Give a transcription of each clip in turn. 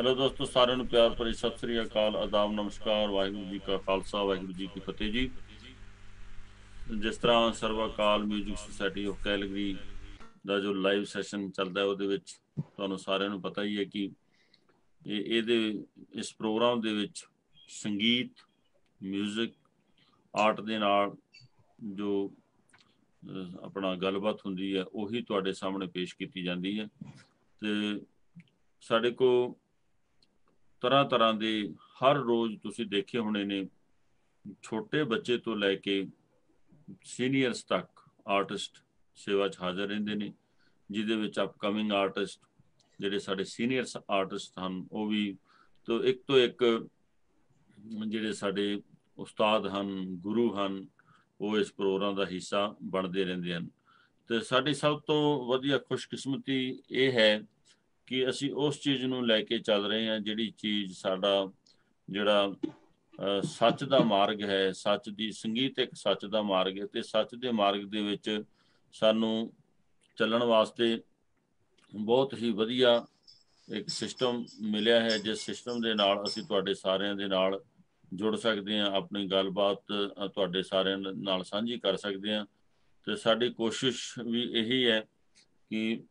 Hello ਦੋਸਤੋ ਸਾਰਿਆਂ ਨੂੰ ਪਿਆਰ ਭਰੀ ਸਤਿ ਸ੍ਰੀ ਅਕਾਲ ਆਦਾਬ ਨਮਸਕਾਰ ਵਾਹਿਗੁਰੂ ਜੀ ਕਾ ਖਾਲਸਾ ਵਾਹਿਗੁਰੂ ਜੀ ਕੀ ਫਤਿਹ ਜੀ ਜਿਸ ਤਰ੍ਹਾਂ ਸਰਵਕਾਲ 뮤직 ਸੁਸਾਇਟੀ ਆਫ ਕੈਲਗਰੀ ਦਾ ਜੋ ਲਾਈਵ ਸੈਸ਼ਨ ਚੱਲਦਾ ਹੈ ਉਹਦੇ ਵਿੱਚ ਤੁਹਾਨੂੰ ਸਾਰਿਆਂ ਨੂੰ ਪਤਾ ਹੀ ਹੈ ਕਿ ਇਹ ਇਹਦੇ ਇਸ ਪ੍ਰੋਗਰਾਮ ਦੇ ਵਿੱਚ ਸੰਗੀਤ 뮤직 ਆਰਟ ਦੇ ਨਾਲ ਜੋ ਆਪਣਾ ਗੱਲਬਾਤ ਹੁੰਦੀ ਹੈ ਉਹੀ ਤੁਹਾਡੇ ਸਾਹਮਣੇ ਪੇਸ਼ ਕੀਤੀ ਜਾਂਦੀ ਹੈ ਤੇ ਸਾਡੇ ਕੋ ਤਰ੍ਹਾਂ ਤਰ੍ਹਾਂ ਦੇ ਹਰ ਰੋਜ਼ ਤੁਸੀਂ ਦੇਖੇ ਹੋਣੇ ਨੇ, ਛੋਟੇ ਬੱਚੇ ਤੋਂ ਲੈ ਕੇ ਸੀਨੀਅਰਸ ਤੱਕ ਆਰਟਿਸਟ ਸੇਵਾ 'ਚ ਹਾਜ਼ਰ ਰਹਿੰਦੇ ਨੇ, ਜਿਹਦੇ ਵਿੱਚ ਅਪਕਮਿੰਗ ਆਰਟਿਸਟ ਜਿਹੜੇ ਸਾਡੇ ਸੀਨੀਅਰਸ ਆਰਟਿਸਟ ਹਨ, ਉਹ ਵੀ ਤੋਂ ਇੱਕ ਤੋਂ ਇੱਕ ਜਿਹੜੇ ਸਾਡੇ ਉਸਤਾਦ ਹਨ, ਗੁਰੂ ਹਨ, ਉਹ ਇਸ ਪ੍ਰੋਗਰਾਮ ਦਾ ਹਿੱਸਾ ਬਣਦੇ ਰਹਿੰਦੇ ਹਨ। ਤੇ ਸਾਡੀ ਸਭ ਤੋਂ ਵਧੀਆ ਖੁਸ਼ਕਿਸਮਤੀ ਇਹ ਹੈ ਕਿ ਅਸੀਂ ਉਸ ਚੀਜ਼ ਨੂੰ ਲੈ ਕੇ ਚੱਲ ਰਹੇ ਹਾਂ ਜਿਹੜੀ ਚੀਜ਼ ਸਾਡਾ ਜਿਹੜਾ ਸੱਚ ਦਾ ਮਾਰਗ ਹੈ, ਸੱਚ ਦੀ ਸੰਗੀਤ ਇੱਕ ਸੱਚ ਦਾ ਮਾਰਗ ਹੈ ਤੇ ਸੱਚ ਦੇ ਮਾਰਗ ਦੇ ਵਿੱਚ ਸਾਨੂੰ ਚੱਲਣ ਵਾਸਤੇ ਬਹੁਤ ਹੀ ਵਧੀਆ ਇੱਕ ਸਿਸਟਮ ਮਿਲਿਆ ਹੈ, ਜਿਸ ਸਿਸਟਮ ਦੇ ਨਾਲ ਅਸੀਂ ਤੁਹਾਡੇ ਸਾਰਿਆਂ ਦੇ ਨਾਲ ਜੁੜ ਸਕਦੇ ਹਾਂ, ਆਪਣੀ ਗੱਲਬਾਤ ਤੁਹਾਡੇ ਸਾਰਿਆਂ ਨਾਲ ਸਾਂਝੀ ਕਰ ਸਕਦੇ ਹਾਂ। ਤੇ ਸਾਡੀ ਕੋਸ਼ਿਸ਼ ਵੀ ਇਹੀ ਹੈ ਕਿ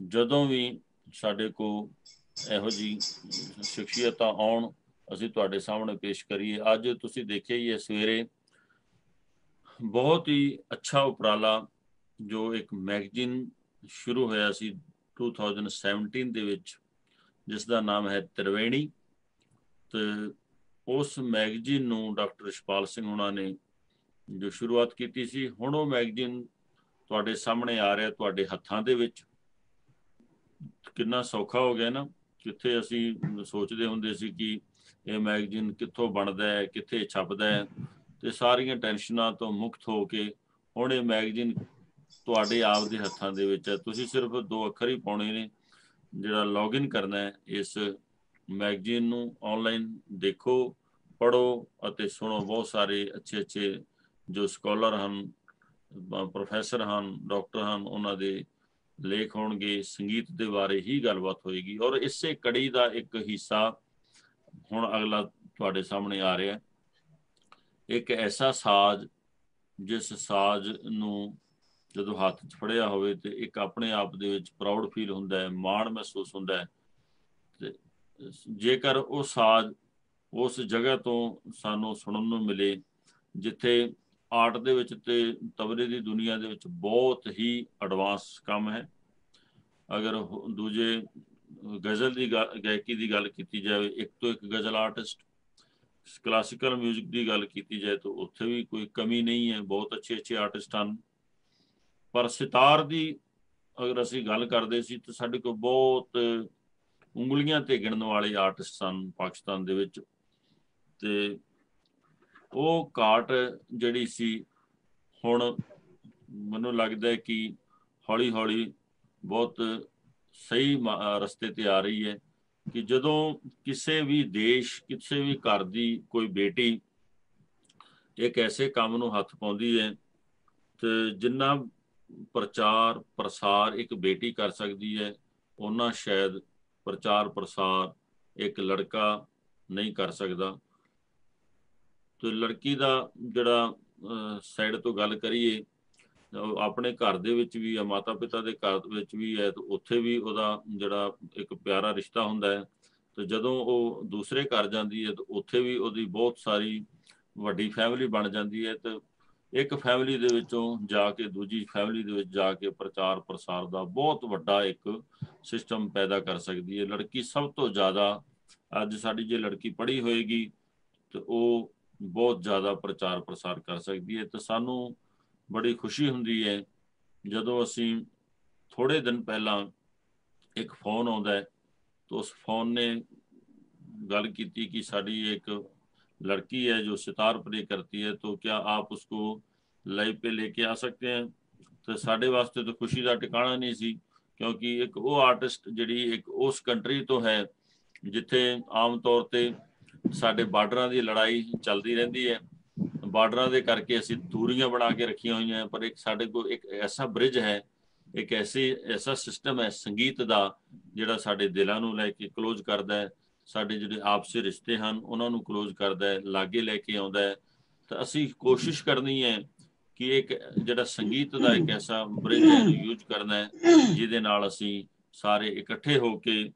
ਜਦੋਂ ਵੀ ਸਾਡੇ ਕੋ ਇਹੋ ਜੀ ਸ਼ਖਸੀਅਤਾਂ ਆਉਣ, ਅਸੀਂ ਤੁਹਾਡੇ ਸਾਹਮਣੇ ਪੇਸ਼ ਕਰੀਏ। ਅੱਜ ਤੁਸੀਂ ਦੇਖਿਆ ਹੀ ਹੈ, ਸਵੇਰੇ ਬਹੁਤ ਹੀ ਅੱਛਾ ਉਪਰਾਲਾ ਜੋ ਇੱਕ ਮੈਗਜ਼ੀਨ ਸ਼ੁਰੂ ਹੋਇਆ ਸੀ 2017 ਦੇ ਵਿੱਚ, ਜਿਸ ਦਾ ਨਾਮ ਹੈ ਤਰਵੇਣੀ। ਤੇ ਉਸ ਮੈਗਜ਼ੀਨ ਨੂੰ ਡਾਕਟਰ ਇਸ਼ਪਾਲ ਸਿੰਘ ਹੁਣਾਂ ਨੇ ਜੋ ਸ਼ੁਰੂਆਤ ਕੀਤੀ ਸੀ, ਹੁਣ ਉਹ ਮੈਗਜ਼ੀਨ ਤੁਹਾਡੇ ਸਾਹਮਣੇ ਆ ਰਿਹਾ, ਤੁਹਾਡੇ ਹੱਥਾਂ ਦੇ ਵਿੱਚ। ਕਿੰਨਾ ਸੌਖਾ ਹੋ ਗਿਆ ਨਾ ਕਿੱਥੇ ਅਸੀਂ ਸੋਚਦੇ ਹੁੰਦੇ ਸੀ ਕਿ ਇਹ ਮੈਗਜ਼ੀਨ ਕਿੱਥੋਂ ਬਣਦਾ ਹੈ, ਕਿੱਥੇ ਛਪਦਾ ਹੈ, ਤੇ ਸਾਰੀਆਂ ਟੈਨਸ਼ਨਾਂ ਤੋਂ ਮੁਕਤ ਹੋ ਕੇ ਹੁਣ ਇਹ ਮੈਗਜ਼ੀਨ ਤੁਹਾਡੇ ਆਪ ਦੇ ਹੱਥਾਂ ਦੇ ਵਿੱਚ ਹੈ। ਤੁਸੀਂ ਸਿਰਫ ਦੋ ਅੱਖਰ ਹੀ ਪਾਉਣੇ ਨੇ, ਜਿਹੜਾ ਲੌਗਇਨ ਕਰਨਾ ਹੈ, ਇਸ ਮੈਗਜ਼ੀਨ ਨੂੰ ਆਨਲਾਈਨ ਦੇਖੋ ਪੜੋ ਅਤੇ ਸੁਣੋ। ਬਹੁਤ ਸਾਰੇ ਅੱਛੇ ਅੱਛੇ ਜੋ ਸਕਾਲਰ ਹਨ ਪ੍ਰੋਫੈਸਰ ਹਨ, ਡਾਕਟਰ ਹਨ, ਉਹਨਾਂ ਦੇ ਲੇਖ ਹੋਣਗੇ, ਸੰਗੀਤ ਦੇ ਬਾਰੇ ਹੀ ਗੱਲਬਾਤ ਹੋਏਗੀ। ਔਰ ਇਸੇ ਕੜੀ ਦਾ ਇੱਕ ਹਿੱਸਾ ਹੁਣ ਅਗਲਾ ਤੁਹਾਡੇ ਸਾਹਮਣੇ ਆ ਰਿਹਾ। ਇੱਕ ਐਸਾ ਸਾਜ਼ ਜਿਸ ਸਾਜ਼ ਨੂੰ ਜਦੋਂ ਹੱਥ 'ਚ ਫੜਿਆ ਹੋਵੇ ਤੇ ਇੱਕ ਆਪਣੇ ਆਪ ਦੇ ਵਿੱਚ ਪ੍ਰਾਊਡ ਫੀਲ ਹੁੰਦਾ ਹੈ, ਮਾਣ ਮਹਿਸੂਸ ਹੁੰਦਾ ਹੈ ਤੇ ਜੇਕਰ ਉਹ ਸਾਜ਼ ਉਸ ਜਗ੍ਹਾ ਤੋਂ ਸਾਨੂੰ ਸੁਣਨ ਨੂੰ ਮਿਲੇ ਜਿੱਥੇ ਆਰਟ ਦੇ ਵਿੱਚ ਤੇ ਤਬਲੇ ਦੀ ਦੁਨੀਆ ਦੇ ਵਿੱਚ ਬਹੁਤ ਹੀ ਐਡਵਾਂਸ ਕੰਮ ਹੈ। ਅਗਰ ਦੂਜੇ ਗਜ਼ਲ ਦੀ ਗਾਇਕੀ ਦੀ ਗੱਲ ਕੀਤੀ ਜਾਵੇ, ਇੱਕ ਤੋਂ ਇੱਕ ਗਜ਼ਲ ਆਰਟਿਸਟ ਕਲਾਸਿਕਲ 뮤직 ਦੀ ਗੱਲ ਕੀਤੀ ਜਾਏ ਤਾਂ ਉੱਥੇ ਵੀ ਕੋਈ ਕਮੀ ਨਹੀਂ ਹੈ, ਬਹੁਤ ਅੱਛੇ ਅੱਛੇ ਆਰਟਿਸਟ ਹਨ। ਪਰ ਸਿਤਾਰ ਦੀ ਅਗਰ ਅਸੀਂ ਗੱਲ ਕਰਦੇ ਸੀ ਤਾਂ ਸਾਡੇ ਕੋਲ ਬਹੁਤ ਉਂਗਲੀਆਂ ਤੇ ਗਿਣਨ ਵਾਲੇ ਆਰਟਿਸਟ ਸਨ ਪਾਕਿਸਤਾਨ ਦੇ ਵਿੱਚ। ਤੇ ਉਹ ਘਾਟ ਜਿਹੜੀ ਸੀ, ਹੁਣ ਮੈਨੂੰ ਲੱਗਦਾ ਹੈ ਕਿ ਹੌਲੀ ਹੌਲੀ ਬਹੁਤ ਸਹੀ ਰਸਤੇ ਤੇ ਆ ਰਹੀ ਹੈ ਕਿ ਜਦੋਂ ਕਿਸੇ ਵੀ ਦੇਸ਼, ਕਿਸੇ ਵੀ ਘਰ ਦੀ ਕੋਈ ਬੇਟੀ ਇੱਕ ਐਸੇ ਕੰਮ ਨੂੰ ਹੱਥ ਪਾਉਂਦੀ ਹੈ ਤੇ ਜਿੰਨਾ ਪ੍ਰਚਾਰ, ਪ੍ਰਸਾਰ ਇੱਕ ਬੇਟੀ ਕਰ ਸਕਦੀ ਹੈ ਉਹਨਾਂ ਸ਼ਾਇਦ ਪ੍ਰਚਾਰ ਪ੍ਰਸਾਰ ਇੱਕ ਲੜਕਾ ਨਹੀਂ ਕਰ ਸਕਦਾ। ਤੇ ਲੜਕੀ ਦਾ ਜਿਹੜਾ ਸਾਈਡ ਤੋਂ ਗੱਲ ਕਰੀਏ ਆਪਣੇ ਘਰ ਦੇ ਵਿੱਚ ਵੀ ਆ ਮਾਤਾ ਪਿਤਾ ਦੇ ਘਰ ਵਿੱਚ ਵੀ ਹੈ, ਤੇ ਉੱਥੇ ਵੀ ਉਹਦਾ ਜਿਹੜਾ ਇੱਕ ਪਿਆਰਾ ਰਿਸ਼ਤਾ ਹੁੰਦਾ ਹੈ। ਤੇ ਜਦੋਂ ਉਹ ਦੂਸਰੇ ਘਰ ਜਾਂਦੀ ਹੈ, ਤੇ ਉੱਥੇ ਵੀ ਉਹਦੀ ਬਹੁਤ ਸਾਰੀ ਵੱਡੀ ਫੈਮਿਲੀ ਬਣ ਜਾਂਦੀ ਹੈ, ਤੇ ਇੱਕ ਫੈਮਿਲੀ ਦੇ ਵਿੱਚੋਂ ਜਾ ਕੇ ਦੂਜੀ ਫੈਮਿਲੀ ਦੇ ਵਿੱਚ ਜਾ ਕੇ ਪ੍ਰਚਾਰ ਪ੍ਰਸਾਰ ਦਾ ਬਹੁਤ ਵੱਡਾ ਇੱਕ ਸਿਸਟਮ ਪੈਦਾ ਕਰ ਸਕਦੀ ਹੈ। ਲੜਕੀ ਸਭ ਤੋਂ ਜ਼ਿਆਦਾ ਅੱਜ ਸਾਡੀ ਜੇ ਲੜਕੀ ਪੜ੍ਹੀ ਹੋਏਗੀ, ਤੇ ਉਹ ਬਹੁਤ ਜ਼ਿਆਦਾ ਪ੍ਰਚਾਰ ਪ੍ਰਸਾਰ ਕਰ ਸਕਦੀ ਹੈ ਤੇ ਸਾਨੂੰ ਬੜੀ ਖੁਸ਼ੀ ਹੁੰਦੀ ਹੈ ਜਦੋਂ ਅਸੀਂ ਥੋੜੇ ਦਿਨ ਪਹਿਲਾਂ ਇੱਕ ਫੋਨ ਆਉਂਦਾ ਹੈ ਤਾਂ ਉਸ ਫੋਨ ਨੇ ਗੱਲ ਕੀਤੀ ਕਿ ਸਾਡੀ ਇੱਕ लड़की है जो सितार प्ले करती है तो क्या आप उसको लाइव पे लेके आ सकते हैं तो ਸਾਡੇ ਵਾਸਤੇ ਤਾਂ ਖੁਸ਼ੀ ਦਾ ਟਿਕਾਣਾ ਨਹੀਂ ਸੀ ਕਿਉਂਕਿ ਇੱਕ ਉਹ ਆਰਟਿਸਟ ਜਿਹੜੀ ਇੱਕ ਉਸ ਕੰਟਰੀ ਤੋਂ ਹੈ ਜਿੱਥੇ ਆਮ ਤੌਰ ਤੇ ਸਾਡੇ ਬਾਰਡਰਾਂ ਦੀ ਲੜਾਈ ਚੱਲਦੀ ਰਹਿੰਦੀ ਹੈ। ਬਾਰਡਰਾਂ ਦੇ ਕਰਕੇ ਅਸੀਂ ਦੂਰੀਆਂ ਬਣਾ ਕੇ ਰੱਖੀਆਂ ਹੋਈਆਂ ਪਰ ਇੱਕ ਸਾਡੇ ਕੋਲ ਇੱਕ ਐਸਾ ਬ੍ਰਿਜ ਹੈ, ਇੱਕ ਐਸੀ, ਐਸਾ ਸਿਸਟਮ ਹੈ ਸੰਗੀਤ ਦਾ, ਜਿਹੜਾ ਸਾਡੇ ਦਿਲਾਂ ਨੂੰ ਲੈ ਕੇ ਕਲੋਜ ਕਰਦਾ ਹੈ। ਸਾਡੇ ਜਿਹੜੇ ਆਪਸੀ ਰਿਸ਼ਤੇ ਹਨ, ਉਹਨਾਂ ਨੂੰ ਕਲੋਜ ਕਰਦਾ ਹੈ, ਲਾਗੇ ਲੈ ਕੇ ਆਉਂਦਾ ਹੈ। ਤਾਂ ਅਸੀਂ ਕੋਸ਼ਿਸ਼ ਕਰਨੀ ਹੈ ਕਿ ਇੱਕ ਜਿਹੜਾ ਸੰਗੀਤ ਦਾ ਇੱਕ ਐਸਾ ਬ੍ਰਿਜ ਹੈ ਯੂਜ਼ ਕਰਨਾ ਹੈ, ਜਿਹਦੇ ਨਾਲ ਅਸੀਂ ਸਾਰੇ ਇਕੱਠੇ ਹੋ ਕੇ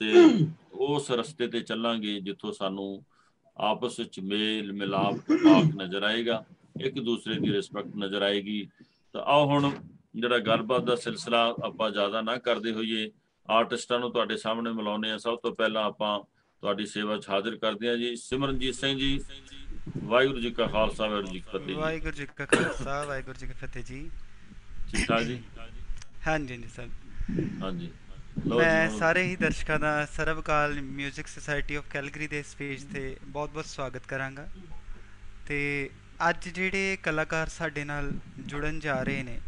ਤੇ ਉਸ ਰਸਤੇ ਤੇ ਚੱਲਾਂਗੇ ਜਿੱਥੋਂ ਸਾਨੂੰ ਆਪਸ ਵਿੱਚ ਮੇਲ ਮਿਲਾਪ ਟਾਕ ਨਜ਼ਰ ਆਏਗਾ ਇੱਕ ਦੂਸਰੇ ਦੀ ਰਿਸਪੈਕਟ ਨਜ਼ਰ ਆਏਗੀ। ਤਾਂ ਆਓ ਹੁਣ ਜਿਹੜਾ ਗੱਲਬਾਤ ਦਾ ਸਿਲਸਿਲਾ ਆਪਾਂ ਜ਼ਿਆਦਾ ਨਾ ਕਰਦੇ ਹੋਈਏ ਆਰਟਿਸਟਾਂ ਨੂੰ ਤੁਹਾਡੇ ਸਾਹਮਣੇ ਮਿਲਾਉਨੇ ਆ ਸਭ ਤੋਂ ਪਹਿਲਾਂ ਆਪਾਂ ਤੁਹਾਡੀ ਸੇਵਾ 'ਚ ਹਾਜ਼ਰ ਕਰਦੇ ਆ ਜੀ। ਸਿਮਰਨਜੀਤ ਸਿੰਘ ਜੀ ਵਾਹਿਗੁਰੂ ਜੀ ਕਾ ਖਾਲਸਾ ਵਾਹਿਗੁਰੂ ਜੀ ਕੀ ਫਤਿਹ ਵਾਹਿਗੁਰੂ ਜੀ ਕਾ ਖਾਲਸਾ ਵਾਹਿਗੁਰੂ ਜੀ ਕੀ ਫਤਿਹ ਜੀ। ਠੀਕ ਠਾਕ ਜੀ? ਹਾਂਜੀ ਜੀ ਸਰ। ਹਾਂਜੀ। ਮੈਂ ਸਾਰੇ ਹੀ ਦਰਸ਼ਕਾਂ ਦਾ ਸਰਵਕਾਲ 뮤직 ਸੁਸਾਇਟੀ ਆਫ ਕੈਲਗਰੀ ਦੇ ਇਸ ਪੇਜ ਤੇ ਬਹੁਤ-ਬਹੁਤ ਸਵਾਗਤ ਕਰਾਂਗਾ। ਤੇ ਅੱਜ ਜਿਹੜੇ ਕਲਾਕਾਰ ਸਾਡੇ ਨਾਲ ਜੁੜਨ ਜਾ ਰਹੇ ਨੇ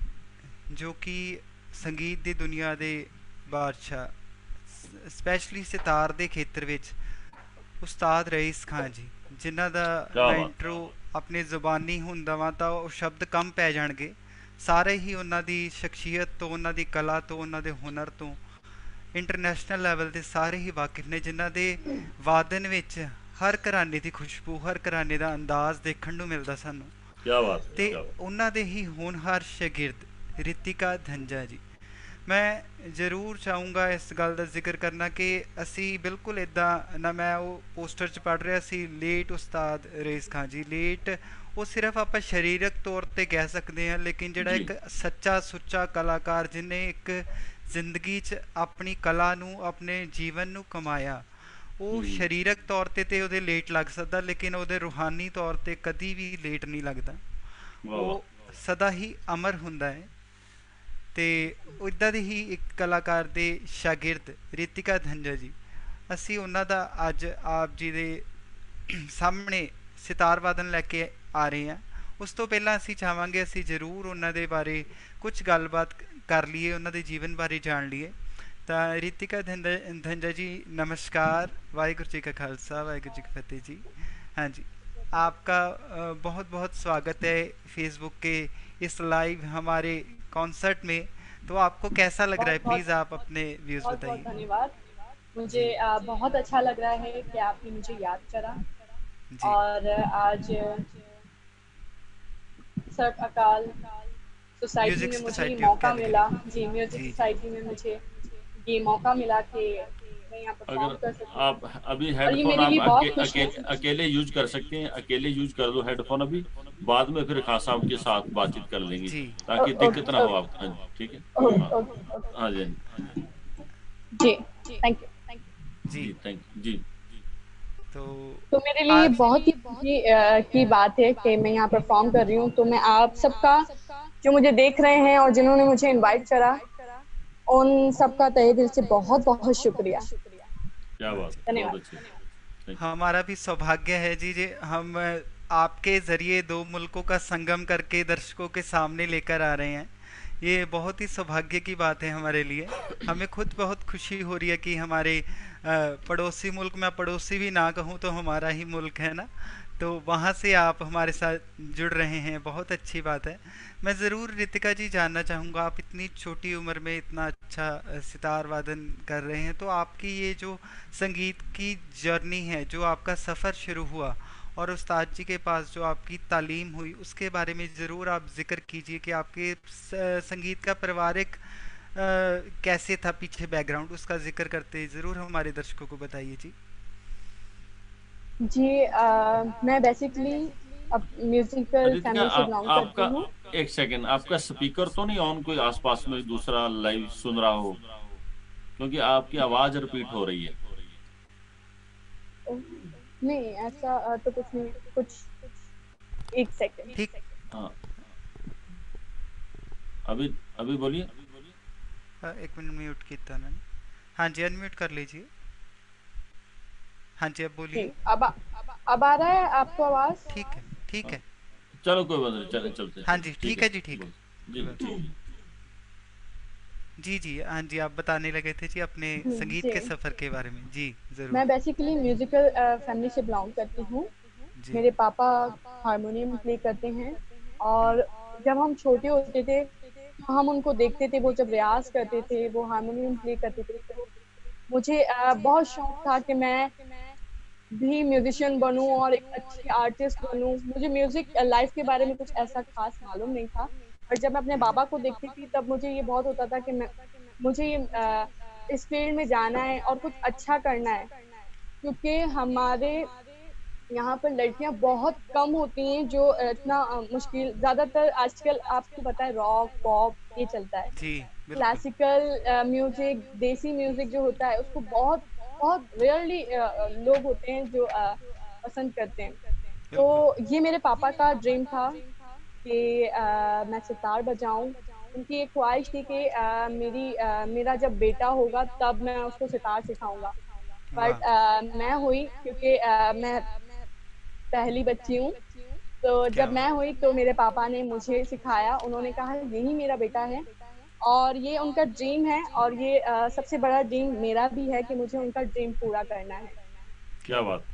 ਜੋ ਕਿ ਸੰਗੀਤ ਦੀ ਦੁਨੀਆ ਦੇ ਬਾਦਸ਼ਾਹ ਸਪੈਸ਼ਲੀ ਸਿਤਾਰ ਦੇ ਖੇਤਰ ਵਿੱਚ ਉਸਤਾਦ ਰਈਸ ਖਾਨ ਜੀ ਜਿਨ੍ਹਾਂ ਦਾ ਇੰਟਰੋ ਆਪਣੇ ਜ਼ੁਬਾਨੀ ਹੁੰਦਾ ਵਾ ਤਾਂ ਉਹ ਸ਼ਬਦ ਕਮ ਪੈ ਜਾਣਗੇ। ਸਾਰੇ ਹੀ ਉਹਨਾਂ ਦੀ ਸ਼ਖਸੀਅਤ ਤੋਂ ਉਹਨਾਂ ਦੀ ਕਲਾ ਤੋਂ ਉਹਨਾਂ ਦੇ ਹੁਨਰ ਤੋਂ ਇੰਟਰਨੈਸ਼ਨਲ ਲੈਵਲ ਤੇ ਸਾਰੇ ਹੀ ਵਾਕਿਫ ਨੇ ਜਿਨ੍ਹਾਂ ਦੇ ਵਾਦਨ ਵਿੱਚ ਹਰ ਘਰਾਣੇ ਦੀ ਖੁਸ਼ਬੂ ਹਰ ਘਰਾਣੇ ਦਾ ਅੰਦਾਜ਼ ਦੇਖਣ ਨੂੰ ਮਿਲਦਾ ਸਾਨੂੰ। ਕੀ ਬਾਤ ਤੇ ਉਹਨਾਂ ਦੇ ਹੀ ਹੋਣਹਾਰ ਸ਼ਾਗਿਰਦ ਰਿਤਿਕਾ ਧੰਜਾ ਜੀ। ਮੈਂ ਜ਼ਰੂਰ ਚਾਹੂੰਗਾ ਇਸ ਗੱਲ ਦਾ ਜ਼ਿਕਰ ਕਰਨਾ ਕਿ ਅਸੀਂ ਬਿਲਕੁਲ ਇਦਾਂ ਨਾ ਮੈਂ ਉਹ ਪੋਸਟਰ 'ਚ ਪੜ ਰਿਹਾ ਸੀ ਲੇਟ ਉਸਤਾਦ ਰੇਸ ਖਾਨ ਜੀ। ਲੇਟ ਉਹ ਸਿਰਫ ਆਪਾਂ ਸਰੀਰਕ ਤੌਰ ਤੇ ਕਹਿ ਸਕਦੇ ਹਾਂ ਲੇਕਿਨ ਜਿਹੜਾ ਇੱਕ ਸੱਚਾ ਸੁੱਚਾ ਕਲਾਕਾਰ ਜਿਨੇ ਇੱਕ ਜ਼ਿੰਦਗੀ 'ਚ ਆਪਣੀ ਕਲਾ ਨੂੰ ਆਪਣੇ ਜੀਵਨ ਨੂੰ ਕਮਾਇਆ। ਉਹ ਸਰੀਰਕ ਤੌਰ ਤੇ ਤੇ ਉਹਦੇ ਲੇਟ ਲੱਗ ਸਕਦਾ ਲੇਕਿਨ ਉਹਦੇ ਰੂਹਾਨੀ ਤੌਰ ਤੇ ਕਦੀ ਵੀ ਲੇਟ ਨਹੀਂ ਲੱਗਦਾ। ਉਹ ਸਦਾ ਹੀ ਅਮਰ ਹੁੰਦਾ ਹੈ। ਤੇ ਇਦਾਂ ਦੇ ਹੀ ਇੱਕ ਕਲਾਕਾਰ ਦੇ ਸ਼ਾਗਿਰਦ ਰਿਤਿਕਾ ਧੰਜਾ ਜੀ। ਅਸੀਂ ਉਹਨਾਂ ਦਾ ਅੱਜ ਆਪ ਜੀ ਦੇ ਸਾਹਮਣੇ ਸਿਤਾਰ ਵਾਦਨ ਲੈ ਕੇ ਆ ਰਹੇ ਹਾਂ। ਉਸ ਤੋਂ ਪਹਿਲਾਂ ਅਸੀਂ ਚਾਹਾਂਗੇ ਅਸੀਂ ਜ਼ਰੂਰ ਉਹਨਾਂ ਦੇ ਬਾਰੇ ਕੁਝ ਗੱਲਬਾਤ ਕਰ ਲਈਏ ਉਹਨਾਂ ਦੇ ਜੀਵਨ ਬਾਰੇ ਜਾਣ ਲਈਏ ਤਾਂ ਰਿਤਿਕਾ ਧੰਜਾ ਜੀ नमस्कार वाहिगुरु जी का खालसा वाहिगुरु जी की फतेह जी हाँ जी आपका बहुत बहुत स्वागत है फेसबुक के इस लाइव हमारे कॉन्सर्ट में तो आपको कैसा लग रहा है प्लीज आप अपने व्यूज बताइए धन्यवाद मुझे बहुत अच्छा लग रहा है कि आपने मुझे याद करा और आज सर्व अकाल सोसाइटी में मुझे ये मौका मिला। जी म्यूज़िक सोसाइटी में मुझे ये मौका मिला कि अगर आप अभी हेडफोन आप अके, अके, अकेले यूज़ कर सकते हैं। अकेले यूज़ कर दो हेडफोन अभी। बाद में फिर खान साहब के साथ बातचीत कर लेंगे। ताकि दिक्कत ना हो आपको हाँ ठीक है? हाँ। जी जी। थैंक यू जी। थैंक यू जी। तो तो मेरे लिए बहुत ही की बात है कि मैं यहाँ परफॉर्म कर रही हूँ। तो मैं आप सबका जो मुझे देख रहे हैं और जिन्होंने मुझे इनवाइट करा उन सबका तहे दिल से बहुत बहुत शुक्रिया। क्या बात धन्यवाद। हमारा भी सौभाग्य है जी जी हम आपके ज़रिए दो मुल्कों का संगम करके दर्शकों के सामने लेकर आ रहे हैं। ये बहुत ही सौभाग्य की बात है हमारे लिए। हमें खुद बहुत खुशी हो रही है कि हमारे पड़ोसी मुल्क में पड़ोसी भी ना कहूँ तो हमारा ही मुल्क है ना। तो वहाँ से आप हमारे साथ जुड़ रहे हैं। बहुत अच्छी बात है। मैं ज़रूर रितिका जी जानना चाहूँगा, आप इतनी छोटी उम्र में इतना अच्छा सितार वादन कर रहे हैं तो आपकी ये जो संगीत की जर्नी है, जो आपका सफ़र शुरू हुआ और उस्ताद जी के पास जो आपकी तालीम हुई, उसके बारे में ज़रूर आप ज़िक्र कीजिए कि आपके संगीत का पारिवारिक कैसे था पीछे बैकग्राउंड, उसका ज़िक्र करते ज़रूर हमारे दर्शकों को बताइए जी। जी आ, मैं बेसिकली अब म्यूजिकल फैमिली से बिलोंग करती हूँ। एक सेकंड आपका स्पीकर तो नहीं ऑन कोई आसपास में दूसरा लाइव सुन रहा हो? क्योंकि आपकी आवाज़ रिपीट हो रही है। नहीं ऐसा तो कुछ नहीं कुछ एक सेकंड ठीक। हाँ। अभी अभी बोलिए। एक मिनट म्यूट किया ना हाँ जी अनम्यूट कर लीजिए। हाँ जी अब बोलिए। अब अब आ रहा है आपको आवाज़? ठीक है ठीक है। चलो कोई बात नहीं चले चलते हाँ। जी ठीक है जी ठीक है। जी जी जी हाँ जी आप बताने लगे थे जी अपने संगीत के सफ़र के बारे में। जी ज़रूर। मैं बेसिकली म्यूजिकल फैमिली से बिलोंग करती हूँ। मेरे पापा हारमोनियम प्ले करते हैं। और जब हम छोटे होते थे हम उनको देखते थे वो जब रियाज करते थे वो हारमोनियम प्ले करते थे तो मुझे बहुत शौक था कि मैं भी म्यूजिशियन बनूं और एक अच्छी आर्टिस्ट बनूं। मुझे म्यूज़िक लाइफ के बारे में कुछ ऐसा खास मालूम नहीं था। पर जब मैं अपने बाबा को देखती थी तब मुझे ये बहुत होता था कि मैं मुझे ये इस फ़ील्ड में जाना है और कुछ अच्छा करना है। क्योंकि हमारे यहाँ पर लड़कियाँ बहुत कम होती हैं जो इतना मुश्किल ज़्यादातर आजकल आपको पता है रॉक पॉप ये चलता है। क्लासिकल म्यूज़िक देसी म्यूज़िक जो होता है उसको बहुत बहुत रेयरली लोग होते हैं जो पसंद करते हैं। तो ये मेरे पापा का ड्रीम था कि मैं सितार बजाऊं। उनकी एक ख्वाहिश थी कि मेरी मेरा जब बेटा होगा तब मैं उसको सितार सिखाऊँगा। बट मैं हुई क्योंकि मैं पहली बच्ची हूँ। तो जब मैं हुई तो मेरे पापा ने मुझे सिखाया। उन्होंने कहा यही मेरा बेटा है। और ये उनका ड्रीम है और ये आ, सबसे बड़ा ड्रीम मेरा भी है कि मुझे उनका ड्रीम पूरा करना है। क्या बात।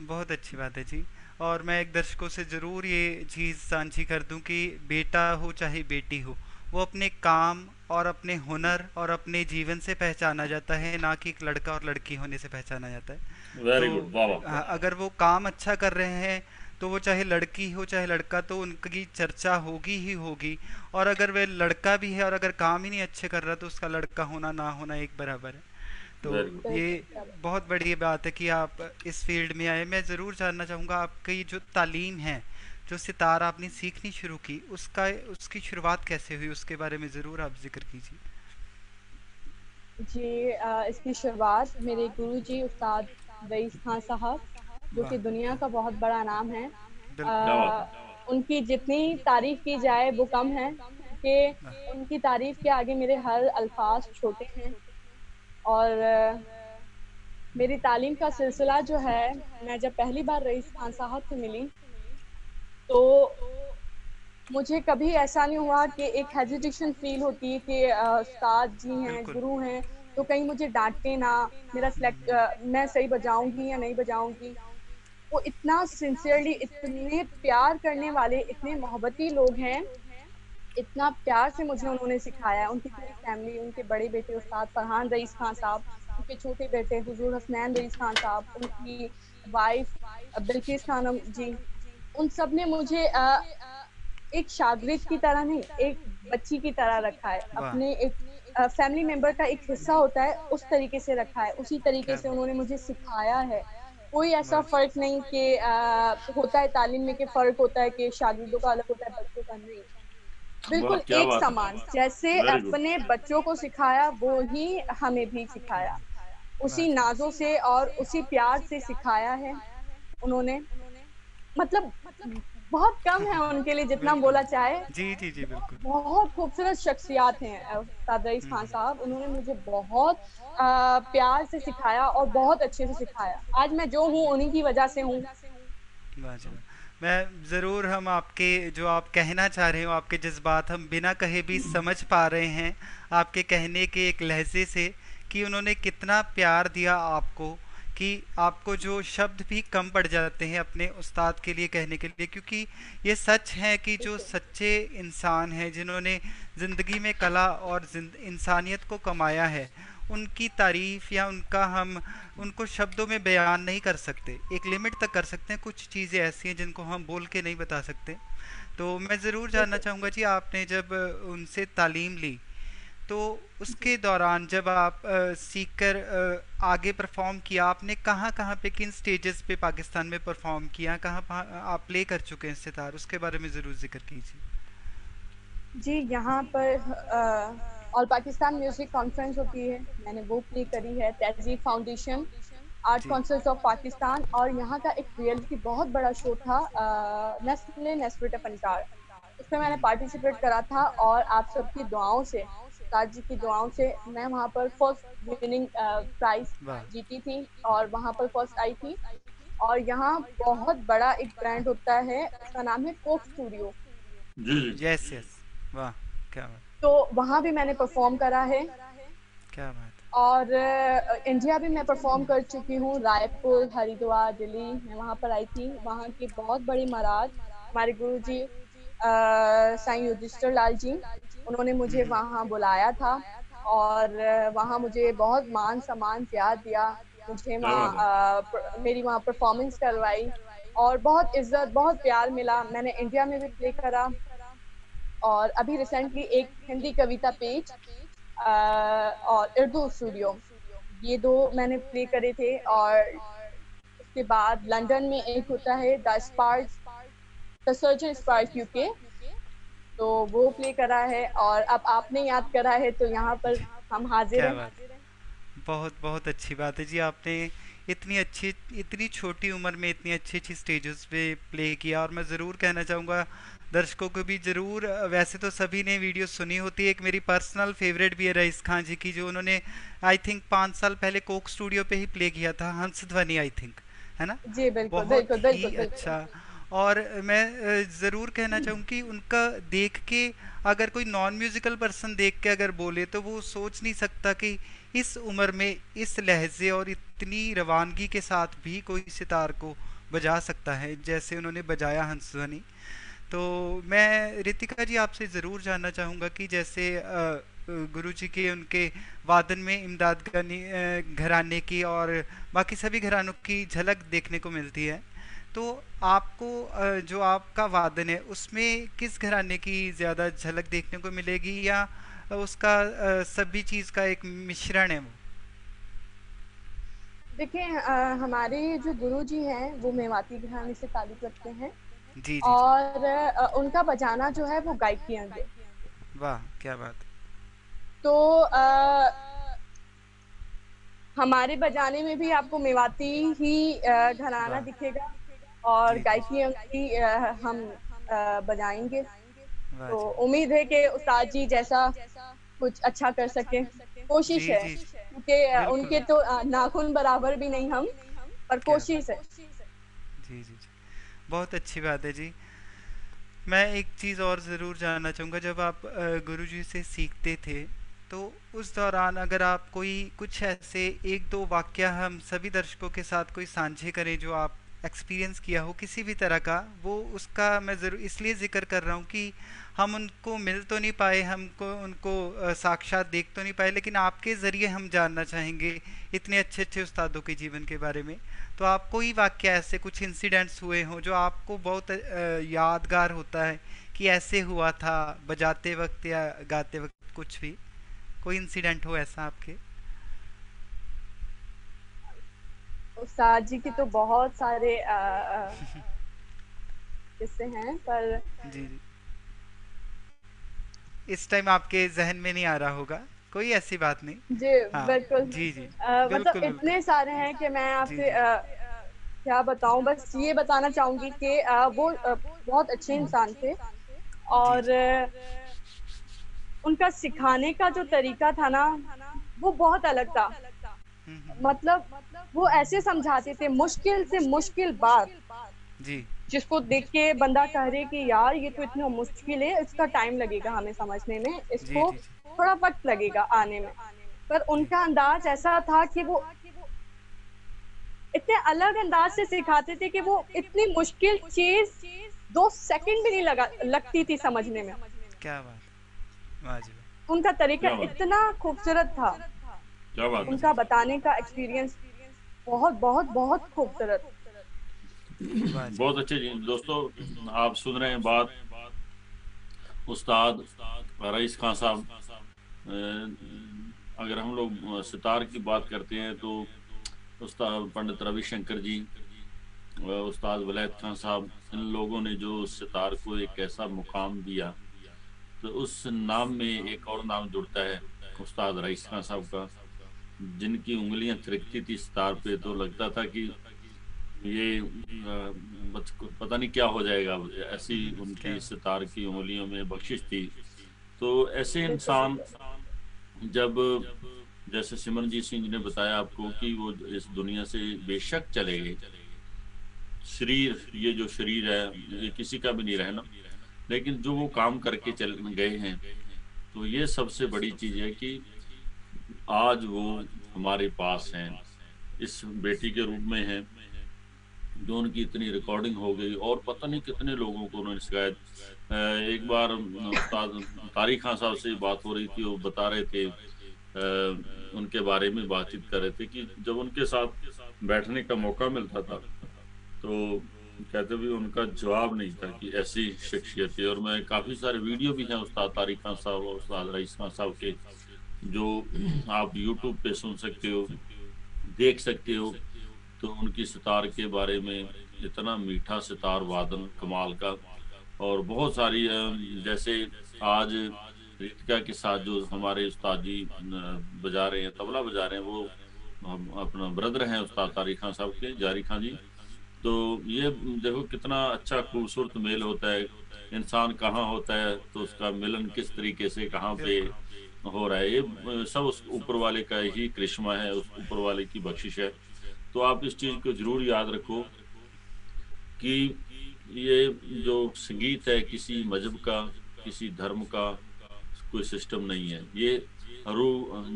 बहुत अच्छी बात है जी। और मैं एक दर्शकों से ज़रूर ये चीज़ साझी कर दूँ कि बेटा हो चाहे बेटी हो वो अपने काम और अपने हुनर और अपने जीवन से पहचाना जाता है ना कि एक लड़का और लड़की होने से पहचाना जाता है। वेरी गुड तो, अगर वो काम अच्छा कर रहे हैं तो वो चाहे लड़की हो चाहे लड़का तो उनकी चर्चा होगी ही होगी। और अगर वह लड़का भी है और अगर काम ही नहीं अच्छे कर रहा तो उसका लड़का होना ना होना एक बराबर है। तो ये बहुत बड़ी बात है कि आप इस फ़ील्ड में आए। मैं ज़रूर जानना चाहूँगा आपकी जो तालीम है जो सितार आपने सीखनी शुरू की उसका उसकी शुरुआत कैसे हुई? उसके बारे में ज़रूर आप ज़िक्र कीजिए। जी आ, इसकी शुरुआत मेरे गुरु जी उस्ताद रईस खान साहब जो कि दुनिया का बहुत बड़ा नाम है। आ, उनकी जितनी तारीफ़ की जाए वो कम है कि उनकी तारीफ़ के आगे मेरे हर अल्फाज छोटे हैं। और मेरी तालीम का सिलसिला जो है मैं जब पहली बार रईस खान साहब से मिली तो मुझे कभी ऐसा नहीं हुआ कि एक हेजिटेशन फील होती है कि उस्ताद जी हैं गुरु हैं तो कहीं मुझे डांटते ना मेरा सिलेक्ट मैं सही बजाऊँगी या नहीं बजाऊँगी। वो इतना सिंसियरली इतने प्यार करने वाले इतने मोहब्बती लोग हैं। इतना प्यार से मुझे उन्होंने सिखाया। उनकी पूरी फैमिली उनके बड़े बेटे उस्ताद फरहान रईस खान साहब उनके छोटे बेटे हुजूर हसनैन रईस खान साहब उनकी वाइफ बिल्किस खानम जी उन सबने मुझे आ, एक शागिर्द की तरह नहीं एक बच्ची की तरह रखा है। अपने एक फैमिली मेंबर का एक हिस्सा होता है उस तरीके से रखा है। उसी तरीके से उन्होंने मुझे सिखाया है। कोई ऐसा फ़र्क नहीं कि होता है तालीम में कि फ़र्क होता है कि शागिर्दों का अलग होता है बच्चों का नहीं। बिल्कुल एक समान। जैसे अपने बच्चों को सिखाया वो ही हमें भी सिखाया। उसी नाजों से और उसी प्यार से सिखाया है उन्होंने। मतलब बहुत कम है उनके लिए जितना बोला चाहे जी जी जी बिल्कुल। बहुत खूबसूरत शख्सियात हैं उस्ताद रईस खान हम्म। साहब। उन्होंने मुझे बहुत आ, प्यार से सिखाया और बहुत अच्छे से सिखाया। आज मैं जो हूँ उन्हीं की वजह से हूँ। मैं ज़रूर हम आपके जो आप कहना चाह रहे हो आपके जज्बात हम बिना कहे भी समझ पा रहे हैं आपके कहने के एक लहजे से कि उन्होंने कितना प्यार दिया आपको कि आपको जो शब्द भी कम पड़ जाते हैं अपने उस्ताद के लिए कहने के लिए क्योंकि ये सच है कि जो सच्चे इंसान हैं जिन्होंने ज़िंदगी में कला और इंसानियत को कमाया है उनकी तारीफ़ या उनका हम उनको शब्दों में बयान नहीं कर सकते। एक लिमिट तक कर सकते हैं कुछ चीज़ें ऐसी हैं जिनको हम बोल के नहीं बता सकते। तो मैं ज़रूर जानना चाहूँगा जी आपने जब उनसे तालीम ली तो उसके दौरान जब आप सीख कर आगे परफॉर्म किया आपने कहाँ कहाँ पे किन स्टेजेस पे पाकिस्तान में परफॉर्म किया कहाँ आप प्ले कर चुके हैं सितार उसके बारे में ज़रूर ज़िक्र कीजिए। जी यहाँ पर और पाकिस्तान म्यूज़िक कॉन्फ्रेंस होती है मैंने वो प्ले करी है Tehzeeb foundation art council of Pakistan और यहाँ का एक रियलिटी बहुत बड़ा शो था नेस्ले नेस्पिट फनकार उसमें मैंने पार्टिसिपेट करा था और आप सबकी दुआओं से ताज जी की दुआओं से मैं वहाँ पर फ़र्स्ट विनिंग प्राइज जीती थी और वहाँ पर फ़र्स्ट आई थी। और यहाँ बहुत बड़ा एक ब्रांड होता है उसका नाम है कोक स्टूडियो यस यस वाह क्या बात। तो वहाँ भी मैंने परफॉर्म करा है। क्या बात। और इंडिया भी मैं परफॉर्म कर चुकी हूँ। रायपुर हरिद्वार दिल्ली मैं वहाँ पर आई थी। वहाँ की बहुत बड़ी महाराज हमारे गुरु जी साई युधिष्ठर लाल जी। उन्होंने मुझे। वहाँ बुलाया था और वहाँ मुझे बहुत मान सम्मान प्यार दिया मुझे वहाँ मेरी वहाँ परफॉर्मेंस करवाई और बहुत इज़्ज़त बहुत प्यार मिला मैंने इंडिया में भी प्ले करा और अभी रिसेंटली एक हिंदी कविता पेज और उर्दू स्टूडियो ये दो मैंने प्ले करे थे और उसके बाद लंदन में एक होता है the spark the surgeon spark UK तो वो प्ले करा है और अब आपने याद करा है तो यहाँ पर हम हाजिर हैं। बहुत बहुत अच्छी बात है जी आपने इतनी अच्छी इतनी छोटी उम्र में इतनी अच्छी अच्छी स्टेजेस पे प्ले किया और मैं ज़रूर कहना चाहूँगा दर्शकों को भी ज़रूर वैसे तो सभी ने वीडियो सुनी होती है एक मेरी पर्सनल फेवरेट भी है रईस खान जी की जो उन्होंने आई थिंक पाँच साल पहले कोक स्टूडियो पे ही प्ले किया था हंस ध्वनि आई थिंक है ना? जी बिल्कुल बहुत बिल्कुल, ही बिल्कुल, अच्छा। और मैं ज़रूर कहना चाहूँगी उनका देख के अगर कोई नॉन म्यूज़िकल पर्सन देख के अगर बोले तो वो सोच नहीं सकता कि इस उम्र में इस लहजे और इतनी रवानगी के साथ भी कोई सितार को बजा सकता है, जैसे उन्होंने बजाया हंसध्वनि तो मैं रितिका जी आपसे ज़रूर जानना चाहूँगा कि जैसे गुरु जी के उनके वादन में इमदाद घराने की और बाकी सभी घरानों की झलक देखने को मिलती है। तो आपको जो आपका वादन है उसमें किस घराने की ज़्यादा झलक देखने को मिलेगी या उसका सभी चीज़ का एक मिश्रण है वो? देखिए हमारे जो गुरु जी हैं वो मेवाती घराने से ताल्लुक रखते हैं जी, जी और आ, उनका बजाना जो है वो गायकी अंग वाह क्या बात तो आ, हमारे बजाने में भी आपको मेवाती ही घराना दिखेगा। और गायकी की हम बजाएँगे तो उम्मीद है कि उस्ताद जी जैसा कुछ अच्छा कर सके। कोशिश है क्योंकि उनके तो नाखून बराबर भी नहीं हम पर कोशिश है। जी जी बहुत अच्छी बात है जी। मैं एक चीज़ और ज़रूर जानना चाहूँगा जब आप गुरु जी से सीखते थे तो उस दौरान अगर आप कोई कुछ ऐसे एक दो वाक्य हम सभी दर्शकों के साथ कोई साझे करें जो आप एक्सपीरियंस किया हो किसी भी तरह का, वो उसका मैं ज़रूर इसलिए ज़िक्र कर रहा हूँ कि हम उनको मिल तो नहीं पाए, हमको उनको साक्षात देख तो नहीं पाए, लेकिन आपके ज़रिए हम जानना चाहेंगे इतने अच्छे अच्छे उस्तादों के जीवन के बारे में। तो आप कोई वाक्य ऐसे कुछ इंसिडेंट्स हुए हों जो आपको बहुत यादगार होता है कि ऐसे हुआ था, बजाते वक्त या गाते वक्त कुछ भी। कोई इंसिडेंट हो ऐसा आपके? उस्ताद जी की तो बहुत सारे किस्से हैं पर जी जी। इस टाइम आपके जहन में नहीं आ रहा होगा कोई ऐसी बात नहीं। जी हाँ, बिल्कुल। जी जी। आ, मतलब इतने सारे हैं कि मैं आपसे क्या बताऊँ बस ये बताना चाहूँगी कि वो आ, बहुत अच्छे इंसान थे और उनका सिखाने का जो तरीका था ना वो बहुत अलग था। मतलब वो ऐसे समझाते थे मुश्किल से मुश्किल बात। जी। जिसको देख के बंदा कह रहे कि यार ये तो इतना मुश्किल है इसका टाइम लगेगा हमें समझने में इसको थोड़ा वक्त लगेगा आने में। पर उनका अंदाज ऐसा था कि वो इतने अलग अंदाज से सिखाते थे कि वो इतनी मुश्किल चीज़ दो सेकंड भी नहीं लगा लगती थी समझने में। क्या बात उनका तरीका इतना खूबसूरत था। उनका बताने का एक्सपीरियंस बहुत बहुत बहुत खूबसूरत। बहुत अच्छे दोस्तों आप सुन रहे हैं बात उस्ताद रईस खान साहब। अगर हम लोग सितार की बात करते हैं तो उस्ताद पंडित रविशंकर जी उस्ताद वलैद खान साहब इन लोगों ने जो सितार को एक ऐसा मुकाम दिया तो उस नाम में एक और नाम जुड़ता है उस्ताद रईस खान साहब का। जिनकी उंगलियाँ थिरकती थी सितार पे तो लगता था कि ये पता नहीं क्या हो जाएगा। ऐसी उनकी सितार की उंगलियों में बख्शिश थी। तो ऐसे इंसान जब जैसे सिमरनजीत सिंह जी ने बताया आपको कि वो इस दुनिया से बेशक चले गए शरीर ये जो शरीर है ये किसी का भी नहीं रहना लेकिन जो वो काम करके चल गए हैं तो ये सबसे बड़ी चीज़ है कि आज वो हमारे पास हैं। इस बेटी के रूप में हैं। जो उनकी इतनी रिकॉर्डिंग हो गई और पता नहीं कितने लोगों को उन्होंने शिकायत एक बार तारिक खान साहब से बात हो रही थी, वो बता रहे थे उनके बारे में बातचीत कर रहे थे कि जब उनके साथ बैठने का मौका मिलता था तो कहते भी उनका जवाब नहीं था कि ऐसी शख्सियत है। और मैं, काफ़ी सारे वीडियो भी हैं उस्ताद तारिक खान साहब और उस्ताद रईस खान साहब के। जो आप यूट्यूब पे सुन सकते हो, देख सकते हो तो उनकी सितार के बारे में इतना मीठा सितार वादन, कमाल का। और बहुत सारी जैसे आज रितिका के साथ जो हमारे उस्ताद जी बजा रहे हैं, तबला बजा रहे हैं, वो अपना ब्रदर हैं उस्ताद तारिक खान साहब के, जारी खान जी। तो ये देखो कितना अच्छा खूबसूरत मेल होता है। इंसान कहाँ होता है तो उसका मिलन किस तरीके से, कहाँ पे हो रहा है। ये सब उस ऊपर वाले का ही करिश्मा है, उस ऊपर वाले की बख्शिश है। तो आप इस चीज़ को ज़रूर याद रखो कि ये जो संगीत है, किसी मज़हब का, किसी धर्म का, कोई सिस्टम नहीं है। ये रू,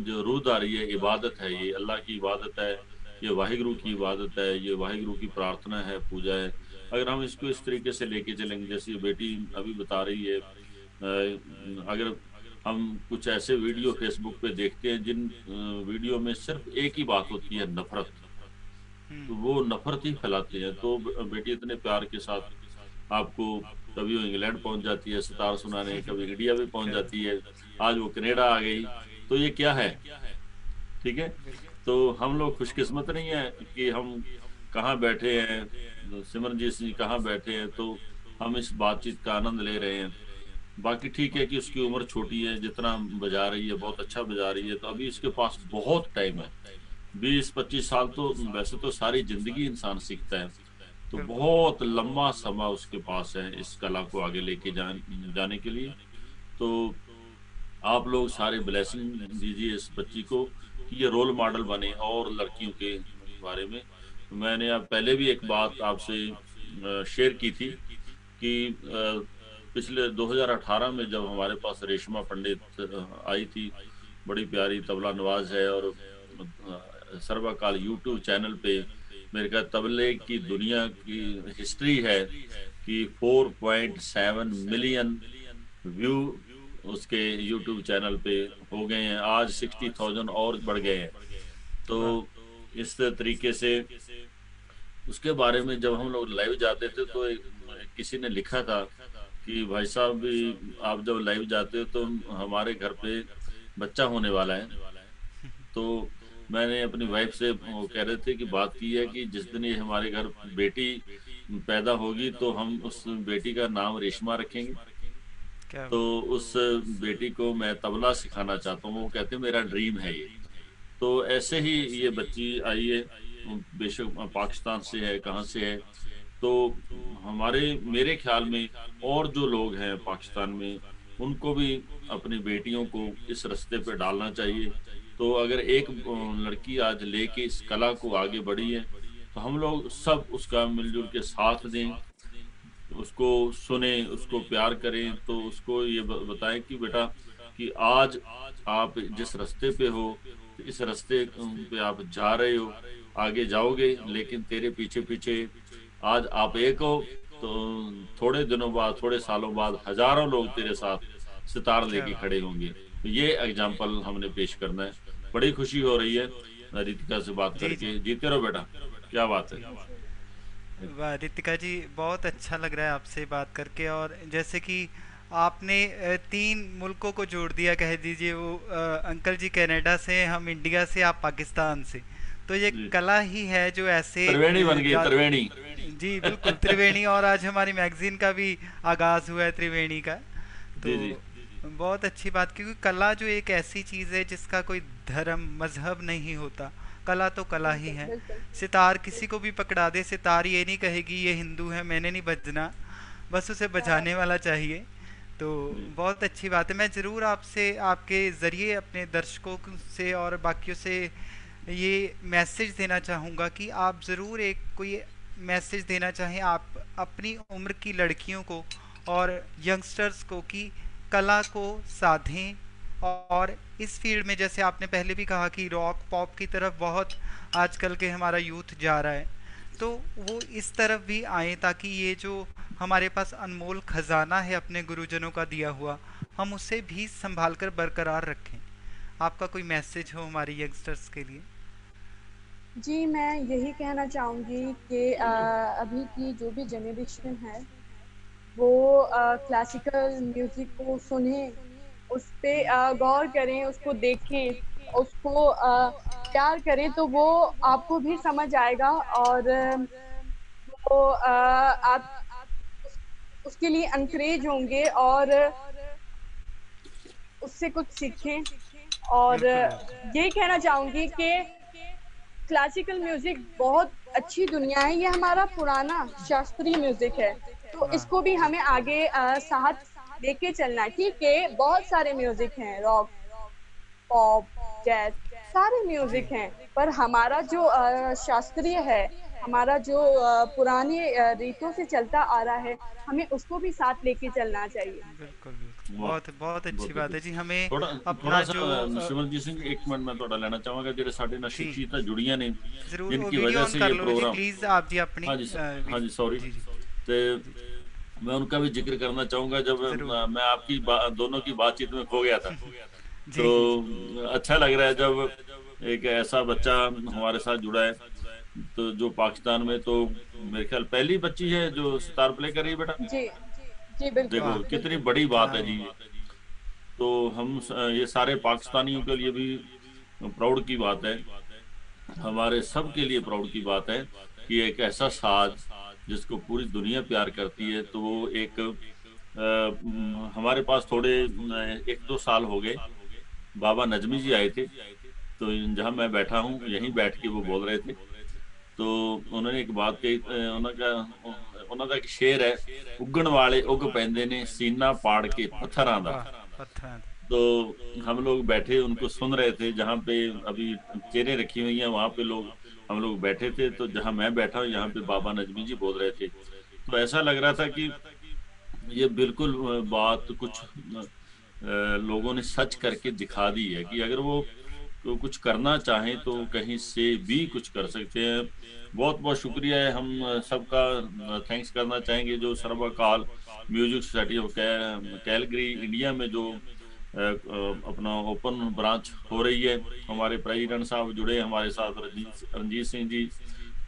जो रूदारी है, इबादत है ये। अल्लाह की इबादत है, ये वाहिगुरु की इबादत है, ये वाहिगुरु की प्रार्थना है, पूजा है। अगर हम इसको इस तरीके से लेके चलेंगे, जैसे बेटी अभी बता रही है अगर हम कुछ ऐसे वीडियो फेसबुक पे देखते हैं जिन वीडियो में सिर्फ़ एक ही बात होती है नफरत। हम्म। तो वो नफरत ही फैलाते हैं। तो बेटी इतने प्यार के साथ आपको कभी वो इंग्लैंड पहुँच जाती है सितार सुनाने कभी इंडिया भी पहुँच जाती है आज वो कनेडा आ गई। तो ये क्या है? ठीक है? तो हम लोग खुशकिस्मत नहीं है कि हम कहाँ बैठे हैं सिमरनजीत सिंह कहाँ बैठे हैं तो हम इस बातचीत का आनंद ले रहे हैं। बाकी ठीक है कि उसकी उम्र छोटी है जितना बजा रही है बहुत अच्छा बजा रही है तो अभी इसके पास बहुत टाइम है। बीस पच्चीस साल तो वैसे तो सारी ज़िंदगी इंसान सीखता है तो बहुत लंबा समय उसके पास है इस कला को आगे लेके जाने के लिए। तो आप लोग सारे ब्लेसिंग दीजिए इस बच्ची को कि ये रोल मॉडल बने और लड़कियों के बारे में। मैंने अब पहले भी एक बात आपसे शेयर की थी कि पिछले 2018 में जब हमारे पास रेशमा पंडित आई थी बड़ी प्यारी तबला नवाज़ है और सर्वकाल यूट्यूब चैनल पे मेरे ख्याल तबले की दुनिया की हिस्ट्री है कि 4.7 मिलियन व्यू उसके यूट्यूब चैनल पे हो गए हैं। आज 60,000 और बढ़ गए हैं। तो इस तरीके से उसके बारे में जब हम लोग लाइव जाते थे तो किसी ने लिखा था कि भाई साहब भी आप जब लाइव जाते हो तो हमारे घर पे बच्चा होने वाला है। तो मैंने अपनी वाइफ से वो कह रहे थे कि बात की है कि जिस दिन ये हमारे घर बेटी पैदा होगी तो हम उस बेटी का नाम रेशमा रखेंगे। तो उस बेटी को मैं तबला सिखाना चाहता हूँ। वो कहते मेरा ड्रीम है ये। तो ऐसे ही ये बच्ची आई है। बेशक पाकिस्तान से है कहाँ से है? तो हमारे, मेरे ख्याल में और जो लोग हैं पाकिस्तान में, उनको भी अपनी बेटियों को इस रास्ते पे डालना चाहिए। तो अगर एक लड़की आज लेके इस कला को आगे बढ़ी है तो हम लोग सब उसका मिलजुल के साथ दें, उसको सुने, उसको प्यार करें। तो उसको ये बताएँ कि बेटा, कि आज आप जिस रास्ते पे हो, इस रास्ते पे आप जा रहे हो, आगे जाओगे, लेकिन तेरे पीछे पीछे आज आप एक हो तो थोड़े दिनों बाद थोड़े सालों बाद हज़ारों लोग तेरे साथ सितार लेके खड़े होंगे। तो ये एग्ज़ाम्पल हमने पेश करना है। बड़ी खुशी हो रही है रितिका से बात करके। जीते रहो बेटा। क्या बात है। वाह रितिका जी बहुत अच्छा लग रहा है आपसे बात करके। और जैसे कि आपने तीन मुल्कों को जोड़ दिया कह दीजिए वो आ, अंकल जी कनाडा से हम इंडिया से आप पाकिस्तान से। तो ये कला ही है जो ऐसे त्रिवेणी बन गई त्रिवेणी। जी बिल्कुल त्रिवेणी। और आज हमारी मैगजीन का भी आगाज़ हुआ है त्रिवेणी का। तो जी जी। बहुत अच्छी बात क्योंकि कला जो एक ऐसी चीज़ है जिसका कोई धर्म मज़हब नहीं होता। कला तो कला ही है। सितार किसी को भी पकड़ा दे सितार ये नहीं कहेगी ये हिंदू है मैंने नहीं बजना। बस उसे बजाने वाला चाहिए। तो बहुत अच्छी बात है। मैं ज़रूर आपसे आपके ज़रिए अपने दर्शकों से और बाकियों से ये मैसेज देना चाहूँगा कि आप ज़रूर एक कोई मैसेज देना चाहें आप अपनी उम्र की लड़कियों को और यंगस्टर्स को कि कला को साधें और इस फ़ील्ड में जैसे आपने पहले भी कहा कि रॉक पॉप की तरफ़ बहुत आजकल के हमारा यूथ जा रहा है। तो वो इस तरफ़ भी आए ताकि ये जो हमारे पास अनमोल खजाना है अपने गुरुजनों का दिया हुआ, हम उसे भी संभाल कर बरकरार रखें। आपका कोई मैसेज हो हमारे यंगस्टर्स के लिए? जी मैं यही कहना चाहूँगी कि अभी की जो भी जनरेशन है वो आ, क्लासिकल म्यूज़िक को सुने उस पर गौर करें उसको देखें उसको प्यार करें तो वो आपको भी समझ आएगा और वो आ, आप उसके लिए अंकरेज होंगे और उससे कुछ सीखें और यही कहना चाहूँगी कि क्लासिकल म्यूज़िक बहुत अच्छी दुनिया है ये हमारा पुराना शास्त्रीय म्यूज़िक है। तो हाँ। इसको भी हमें आगे साथ लेके चलना है ठीक है? बहुत सारे म्यूज़िक हैं रॉक पॉप जैज सारे म्यूज़िक हैं। पर हमारा जो शास्त्रीय है हमारा जो पुराने रीतों से चलता आ रहा है हमें उसको भी साथ लेके चलना चाहिए। बिल्कुल। ਬਹੁਤ ਬਹੁਤ ਅੱਛੀ ਬਾਤ ਹੈ ਜੀ ਹਮੇ ਆਪਣਾ ਜੋ ਸਿਮਰਜੀਤ ਸਿੰਘ ਇੱਕ ਮਿੰਟ ਮੈਂ ਤੁਹਾਡਾ ਲੈਣਾ ਚਾਹਾਂਗਾ ਜਿਹੜੇ ਸਾਡੇ ਨਾਲ ਸ਼ਿਕਸ਼ਿਤਾ ਜੁੜੀਆਂ ਨੇ ਜਿਨ ਕੀ ਵਜ੍ਹਾ ਸੇ ਇਹ ਪ੍ਰੋਗਰਾਮ ਪਲੀਜ਼ ਆਪ ਜੀ ਆਪਣੀ ਹਾਂਜੀ ਸੌਰੀ ਤੇ मैं उनका भी जिक्र करना चाहूंगा जब मैं आपकी दोनों की बातचीत में खो गया था तो अच्छा लग रहा है जब एक ऐसा बच्चा हमारे साथ जुड़ा है तो जो पाकिस्तान में तो मेरे ख्याल पहली बच्ची है जो सितार प्ले कर रही है बेटा जी बिल्कुल। देखो कितनी बड़ी बात है जी। तो हम ये सारे पाकिस्तानियों के लिए भी प्राउड की बात है। हमारे सब के लिए प्राउड की बात है कि एक ऐसा साज जिसको पूरी दुनिया प्यार करती है तो वो एक आ, हमारे पास थोड़े एक दो साल हो गए। बाबा नजमी जी आए थे तो जहाँ मैं बैठा हूँ यहीं बैठ के वो बोल रहे थे। तो उन्होंने एक बात कही उनका ਉਹਨਾਂ ਦਾ ਇੱਕ ਸ਼ੇਰ ਹੈ ਉੱਗਣ ਵਾਲੇ ਉੱਗ ਪੈਂਦੇ ਨੇ ਸੀਨਾ ਪਾੜ के पत्थर ਦਾ तो हम लोग बैठे उनको सुन रहे थे जहाँ पे अभी चेहरे रखी हुई हैं वहां पे लोग हम लोग बैठे थे तो जहाँ मैं बैठा हूँ यहाँ पे बाबा नजमी जी बोल रहे थे तो ऐसा लग रहा था कि ये बिल्कुल बात कुछ लोगों ने सच करके दिखा दी है कि अगर वो तो कुछ करना चाहें तो कहीं से भी कुछ कर सकते हैं। बहुत बहुत शुक्रिया है हम सबका थैंक्स करना चाहेंगे जो Sarvakal music society of Calgary India में जो अपना ओपन ब्रांच हो रही है। हमारे प्रेसिडेंट साहब जुड़े हमारे साथ रंजीत सिंह जी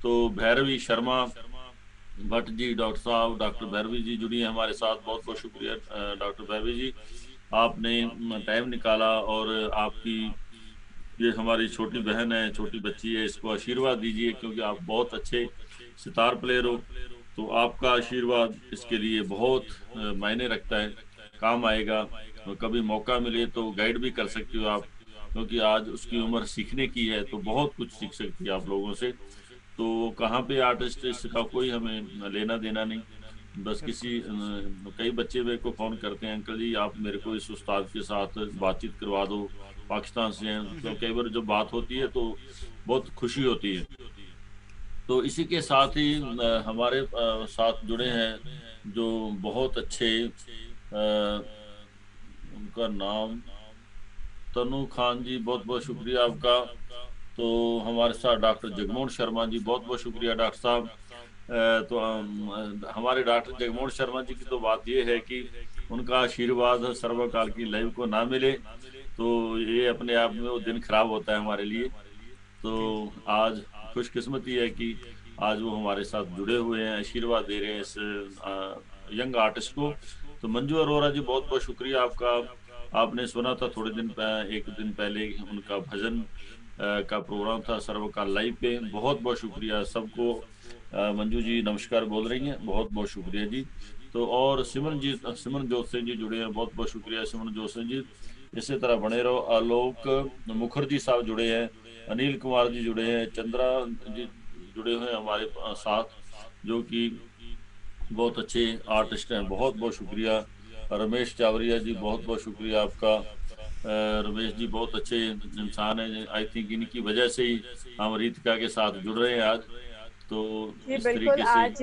तो भैरवी शर्मा भट्ट जी, डॉक्टर साहब, डॉक्टर भैरवी जी जुड़ी है हमारे साथ। बहुत बहुत शुक्रिया डॉक्टर भैरवी जी। आपने टाइम निकाला और आपकी ये हमारी छोटी बहन है, छोटी बच्ची है, इसको आशीर्वाद दीजिए क्योंकि आप बहुत अच्छे सितार प्लेयर हो। तो आपका आशीर्वाद इसके लिए बहुत मायने रखता है, काम आएगा। तो कभी मौका मिले तो गाइड भी कर सकते हो आप, क्योंकि आज उसकी उम्र सीखने की है तो बहुत कुछ सीख सकती है आप लोगों से। तो कहाँ पे आर्टिस्ट इसका कोई हमें लेना देना नहीं। बस किसी कई बच्चे मेरे को फ़ोन करते हैं, अंकल जी, आप मेरे को इस उस्ताद के साथ बातचीत करवा दो पाकिस्तान से हैं तो कई बार जब बात होती है तो बहुत खुशी होती है। तो इसी के साथ ही हमारे साथ जुड़े हैं जो बहुत अच्छे आ, उनका नाम तनु खान जी बहुत बहुत शुक्रिया आपका। तो हमारे साथ डॉक्टर जगमोहन शर्मा जी बहुत बहुत शुक्रिया डॉक्टर साहब। तो हमारे डॉक्टर जगमोहन शर्मा जी की तो बात यह है कि उनका आशीर्वाद सर्वकाल की लाइव को ना मिले। तो ये अपने आप में वो दिन खराब होता है हमारे लिए। तो आज खुशकिस्मती है कि आज वो हमारे साथ जुड़े हुए हैं, आशीर्वाद दे रहे हैं इस यंग आर्टिस्ट को। तो मंजू अरोरा जी, बहुत बहुत शुक्रिया आपका। आपने सुना था थोड़े दिन एक दिन पहले उनका भजन का प्रोग्राम था सर्वकाल लाइव पे। बहुत बहुत शुक्रिया सबको। मंजू जी, नमस्कार बोल रही हैं। बहुत बहुत शुक्रिया जी। तो और सिमरन जी सिमरन जोत सिंह जी जुड़े हैं। बहुत बहुत शुक्रिया सिमरन जोत सिंह जी। इसी तरह बने रहो। आलोक मुखर्जी साहब जुड़े हैं अनिल कुमार जी जुड़े हैं चंद्रा जी जुड़े हुए हैं हमारे साथ जो कि बहुत अच्छे आर्टिस्ट हैं। बहुत बहुत शुक्रिया। रमेश चावरिया जी बहुत बहुत शुक्रिया आपका। रमेश जी बहुत अच्छे इंसान हैं। आई थिंक इनकी वजह से ही हम रीतिका के साथ जुड़ रहे हैं आज। तो इस तरीके से आज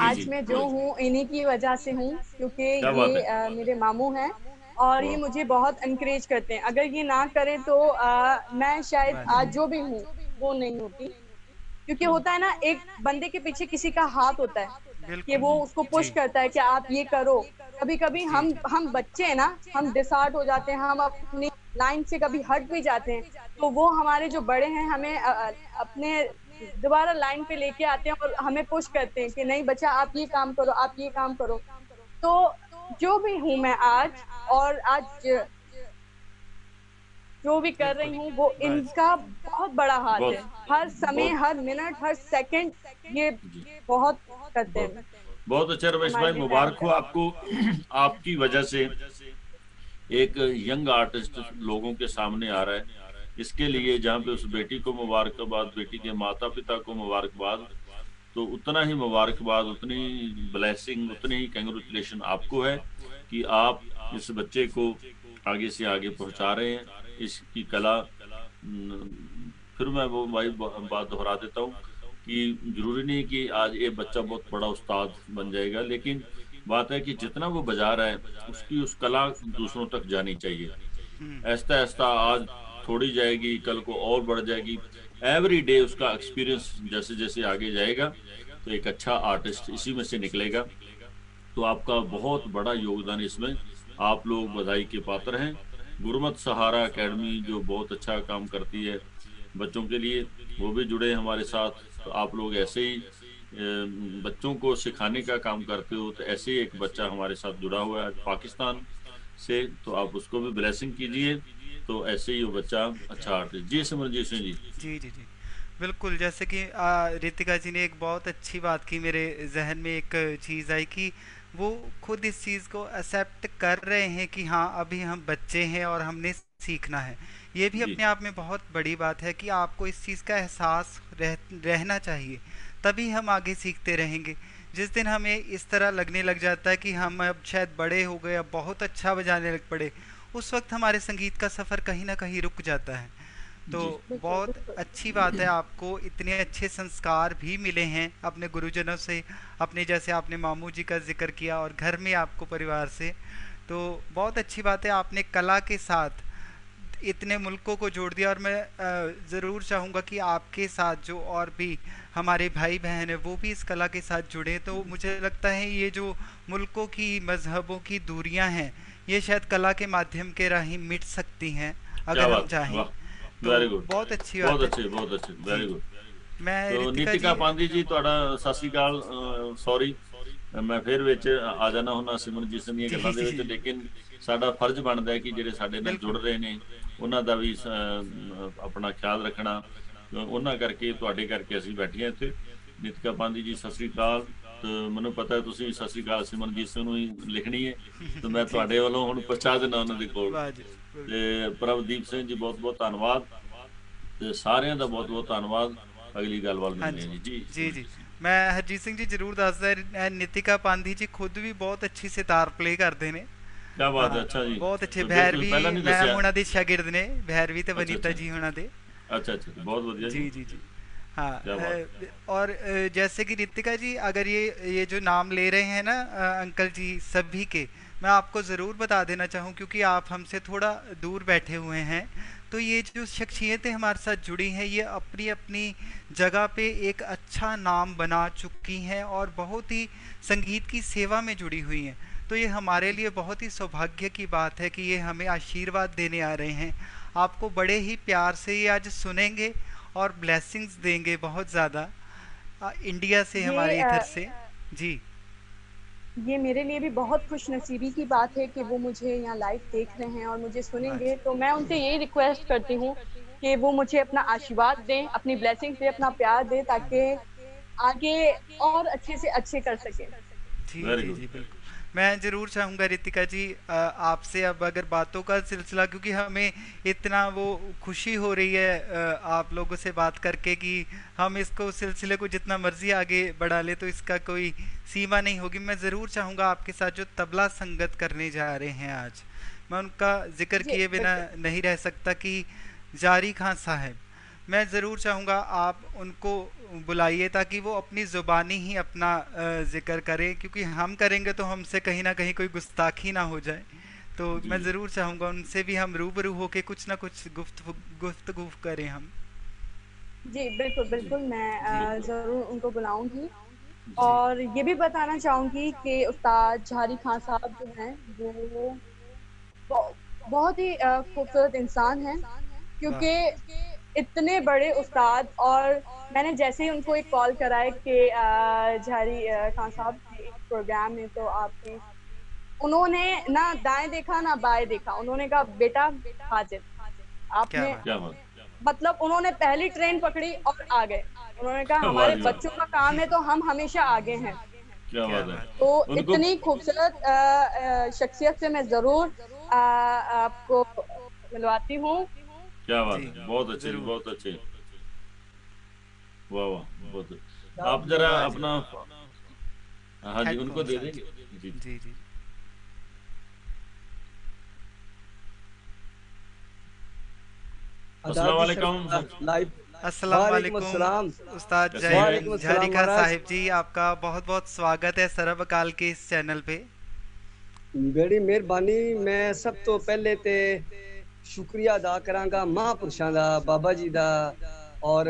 आज मैं जो हूँ इन्हीं की वजह से हूँ क्योंकि ये मेरे मामू हैं। और ये मुझे बहुत इनक्रेज करते हैं। अगर ये ना करे तो आ, मैं शायद आज जो भी हूँ वो नहीं होती। क्योंकि होता है ना एक बंदे के पीछे किसी का हाथ होता है है कि वो उसको पुश करता है कि आप ये करो। कभी कभी हम हम बच्चे हैं ना हम डिसार्ट हो जाते हैं हम अपनी लाइन से कभी हट भी जाते हैं। तो वो हमारे जो बड़े हैं हमें अपने दोबारा लाइन पे लेके आते हैं और हमें पुश करते हैं कि नहीं बच्चा आप ये काम करो आप ये काम करो। तो जो भी हूँ मैं आज और आज जो भी कर रही हूँ वो इनका बहुत बड़ा हाथ है। हर समय हर मिनट हर सेकंड ये बहुत करते हैं। बहुत अच्छा रमेश भाई मुबारक हो आपको आपकी वजह से एक यंग आर्टिस्ट लोगों के सामने आ रहा है। इसके लिए जहाँ पे उस बेटी को मुबारकबाद बेटी के माता पिता को मुबारकबाद तो उतना ही मुबारकबाद उतनी ब्लेसिंग उतनी ही कंग्रेचुलेशन आपको है। कि आप इस बच्चे को आगे से आगे पहुँचा रहे हैं, इसकी कला फिर मैं वो भाई बात दोहरा देता हूँ कि ज़रूरी नहीं कि आज ये बच्चा बहुत बड़ा उस्ताद बन जाएगा, लेकिन बात है कि जितना वो बजा रहा है, उसकी उस कला दूसरों तक जानी चाहिए। ऐसा ऐसा आज थोड़ी जाएगी, कल को और बढ़ जाएगी एवरी डे उसका एक्सपीरियंस जैसे जैसे आगे जाएगा तो एक अच्छा आर्टिस्ट इसी में से निकलेगा तो आपका बहुत बड़ा योगदान इसमें आप लोग बधाई के पात्र हैं। गुरमत सहारा एकेडमी जो बहुत अच्छा काम करती है बच्चों के लिए, वो भी जुड़े हमारे साथ। तो आप लोग ऐसे ही बच्चों को सिखाने का काम करते हो तो ऐसे ही एक बच्चा हमारे साथ जुड़ा हुआ है पाकिस्तान से तो आप उसको भी ब्लेसिंग कीजिए। तो ऐसे ही वो बच्चा अच्छा आर्टिस्ट जी सिमरजीत सिंह जी। जी जी जी। बिल्कुल, जैसे कि रितिका जी ने एक बहुत अच्छी बात की मेरे जहन में, एक चीज़ आई कि वो खुद इस चीज़ को एक्सेप्ट कर रहे हैं कि हाँ अभी हम बच्चे हैं और हमने सीखना है। ये भी अपने आप में बहुत बड़ी बात है कि आपको इस चीज़ का एहसास रह रहना चाहिए। तभी हम आगे सीखते रहेंगे। जिस दिन हमें इस तरह लगने लग जाता है कि हम अब शायद बड़े हो गए अब बहुत अच्छा बजाने लग पड़े उस वक्त हमारे संगीत का सफ़र कहीं ना कहीं रुक जाता है। तो बहुत अच्छी बात है आपको इतने अच्छे संस्कार भी मिले हैं अपने गुरुजनों से अपने जैसे आपने मामू जी का ज़िक्र किया और घर में आपको परिवार से। तो बहुत अच्छी बात है आपने कला के साथ इतने मुल्कों को जोड़ दिया और मैं ज़रूर चाहूँगा कि आपके साथ जो और भी हमारे भाई बहन हैं वो भी इस कला के साथ जुड़े। तो मुझे लगता है ये जो मुल्कों की मज़हबों की दूरियाँ हैं ये शायद कला के माध्यम के राही मिट सकती हैं अगर हम चाहें। ਵੈਰੀ ਗੁੱਡ ਬਹੁਤ ਅੱਛੀ ਬਾਤ ਬਹੁਤ ਅੱਛੀ ਬਹੁਤ ਅੱਛੀ ਵੈਰੀ ਗੁੱਡ ਮੈਂ ਨੀਤਿਕਾ ਪਾਂਦੀ ਜੀ ਤੁਹਾਡਾ ਸਤਿ ਸ੍ਰੀ ਅਕਾਲ ਸੌਰੀ ਮੈਂ ਫੇਰ ਵਿੱਚ ਆ ਜਾਣਾ ਹੁੰਦਾ ਸਿਮਰਜੀਤ ਸਿੰਘ ਦੀਆਂ ਗੱਲਾਂ ਦੇ ਵਿੱਚ ਲੇਕਿਨ ਸਾਡਾ ਫਰਜ਼ ਬਣਦਾ ਹੈ ਕਿ ਜਿਹੜੇ ਸਾਡੇ ਨਾਲ ਜੁੜ ਰਹੇ ਨੇ ਉਹਨਾਂ ਦਾ ਵੀ ਆਪਣਾ ਖਿਆਲ ਰੱਖਣਾ। ਉਹਨਾਂ ਕਰਕੇ ਤੁਹਾਡੇ ਕਰਕੇ ਅਸੀਂ ਬੈਠੇ ਹਾਂ ਇੱਥੇ। ਨਿਤਿਕਾ ਪਾਂਦੀ ਜੀ ਸਤਿ ਸ੍ਰੀ ਅਕਾਲ। ਤੇ ਮੈਨੂੰ ਪਤਾ ਹੈ ਤੁਸੀਂ ਸਤਿ ਸ੍ਰੀ ਅਕਾਲ ਸਿਮਰਜੀਤ ਸਿੰਘ ਨੂੰ ਹੀ ਲਿਖਣੀ ਹੈ। ਤੇ ਮੈਂ ਤੁਹਾਡੇ ਵੱਲੋਂ ਹੁਣ ਪਹੁੰਚਾ ਦੇਣਾ ਉਹਨਾਂ ਦੇ ਕੋਲ। ਤੇ ਪ੍ਰਭਦੀਪ ਸਿੰਘ ਜੀ ਬਹੁਤ ਬਹੁਤ ਧੰਨਵਾਦ ਤੇ ਸਾਰਿਆਂ ਦਾ ਬਹੁਤ ਬਹੁਤ ਧੰਨਵਾਦ ਅਗਲੀ ਗੱਲ ਵੱਲ ਮਿਲਦੇ ਹਾਂ ਜੀ ਜੀ ਜੀ ਮੈਂ ਹਰਜੀਤ ਸਿੰਘ ਜੀ ਜਰੂਰ ਦੱਸਦਾ ਨਿਤਿਕਾ ਪਾਂਦੀ ਜੀ ਖੁਦ ਵੀ ਬਹੁਤ ਅੱਛੀ ਸਿਤਾਰ ਪਲੇ ਕਰਦੇ ਨੇ ਕੀ ਬਾਤ ਹੈ ਅੱਛਾ ਜੀ ਬਹੁਤ ਅੱਛੇ ਭੈਰਵੀ ਮੈਂ ਉਹਨਾਂ ਦੇ ਸ਼ਾਗਿਰਦ ਨੇ ਭੈਰਵੀ ਤੇ ਵਨੀਤਾ ਜੀ ਉਹਨਾਂ ਦੇ अच्छा अच्छा बहुत बढ़िया जी जी जी हाँ और जैसे कि रितिका जी अगर ये ये जो नाम ले रहे हैं ना अंकल जी सभी के मैं आपको ज़रूर बता देना चाहूँ क्योंकि आप हमसे थोड़ा दूर बैठे हुए हैं। तो ये जो शख्सियतें हमारे साथ जुड़ी हैं ये अपनी अपनी जगह पे एक अच्छा नाम बना चुकी हैं और बहुत ही संगीत की सेवा में जुड़ी हुई हैं। तो ये हमारे लिए बहुत ही सौभाग्य की बात है कि ये हमें आशीर्वाद देने आ रहे हैं। आपको बड़े ही प्यार से ये आज सुनेंगे और ब्लेसिंग्स देंगे बहुत ज़्यादा इंडिया से हमारे इधर से। जी। ये मेरे लिए भी बहुत खुश नसीबी की बात है कि वो मुझे यहाँ लाइव देख रहे हैं और मुझे सुनेंगे। तो मैं उनसे यही रिक्वेस्ट करती हूँ कि वो मुझे अपना आशीर्वाद दें अपनी ब्लेसिंग दें अपना प्यार दें ताकि आगे और अच्छे से अच्छे कर सके। जी जी जी बिल्कुल। मैं ज़रूर चाहूँगा रितिका जी आपसे अब अगर बातों का सिलसिला क्योंकि हमें इतना वो खुशी हो रही है आप लोगों से बात करके कि हम इसको सिलसिले को जितना मर्ज़ी आगे बढ़ा ले तो इसका कोई सीमा नहीं होगी। मैं ज़रूर चाहूँगा आपके साथ जो तबला संगत करने जा रहे हैं आज मैं उनका ज़िक्र किए बिना नहीं रह सकता कि जारी खान साहब मैं ज़रूर चाहूँगा आप उनको बुलाइए ताकि वो अपनी ज़ुबानी ही अपना ज़िक्र करें क्योंकि हम करेंगे तो हमसे कहीं ना कहीं कोई गुस्ताखी ना हो जाए। तो मैं ज़रूर चाहूँगा उनसे भी हम रूबरू होके कुछ ना कुछ गुफ्त गुफ्तगु करें हम। जी बिल्कुल बिल्कुल मैं ज़रूर उनको बुलाऊँगी। और ये भी बताना चाहूँगी कि उस्ताद जहारी खान साहब जो हैं वो बहुत ही खूबसूरत इंसान हैं क्योंकि इतने बड़े उस्ताद और मैंने जैसे ही उनको एक कॉल करा है कि जहारी खान साहब प्रोग्राम में तो आपने उन्होंने ना दाएँ देखा ना बाएँ देखा। उन्होंने कहा बेटा हाजिर। आपने मतलब उन्होंने पहली ट्रेन पकड़ी और आ गए। उन्होंने कहा हमारे बच्चों का काम है तो हम हमेशा आगे हैं। क्या बात है? तो इतनी खूबसूरत शख्सियत से मैं ज़रूर आपको मिलवाती हूँ। क्या बात है? बहुत अच्छे बहुत अच्छे। वाह वाह बहुत आप जरा अपना हाँ जी उनको दे देंगे? जी। जी जी। उस्ताद जारिका साहिब जी आपका बहुत बहुत स्वागत है सरब अकाल के इस चैनल पे। बड़ी मेहरबानी। मैं सब तो पहले ते ਸ਼ੁਕਰੀਆ ਅਦਾ ਕਰਾਂਗਾ ਮਹਾਂਪੁਰਸ਼ਾਂ ਦਾ ਬਾਬਾ ਜੀ ਦਾ ਔਰ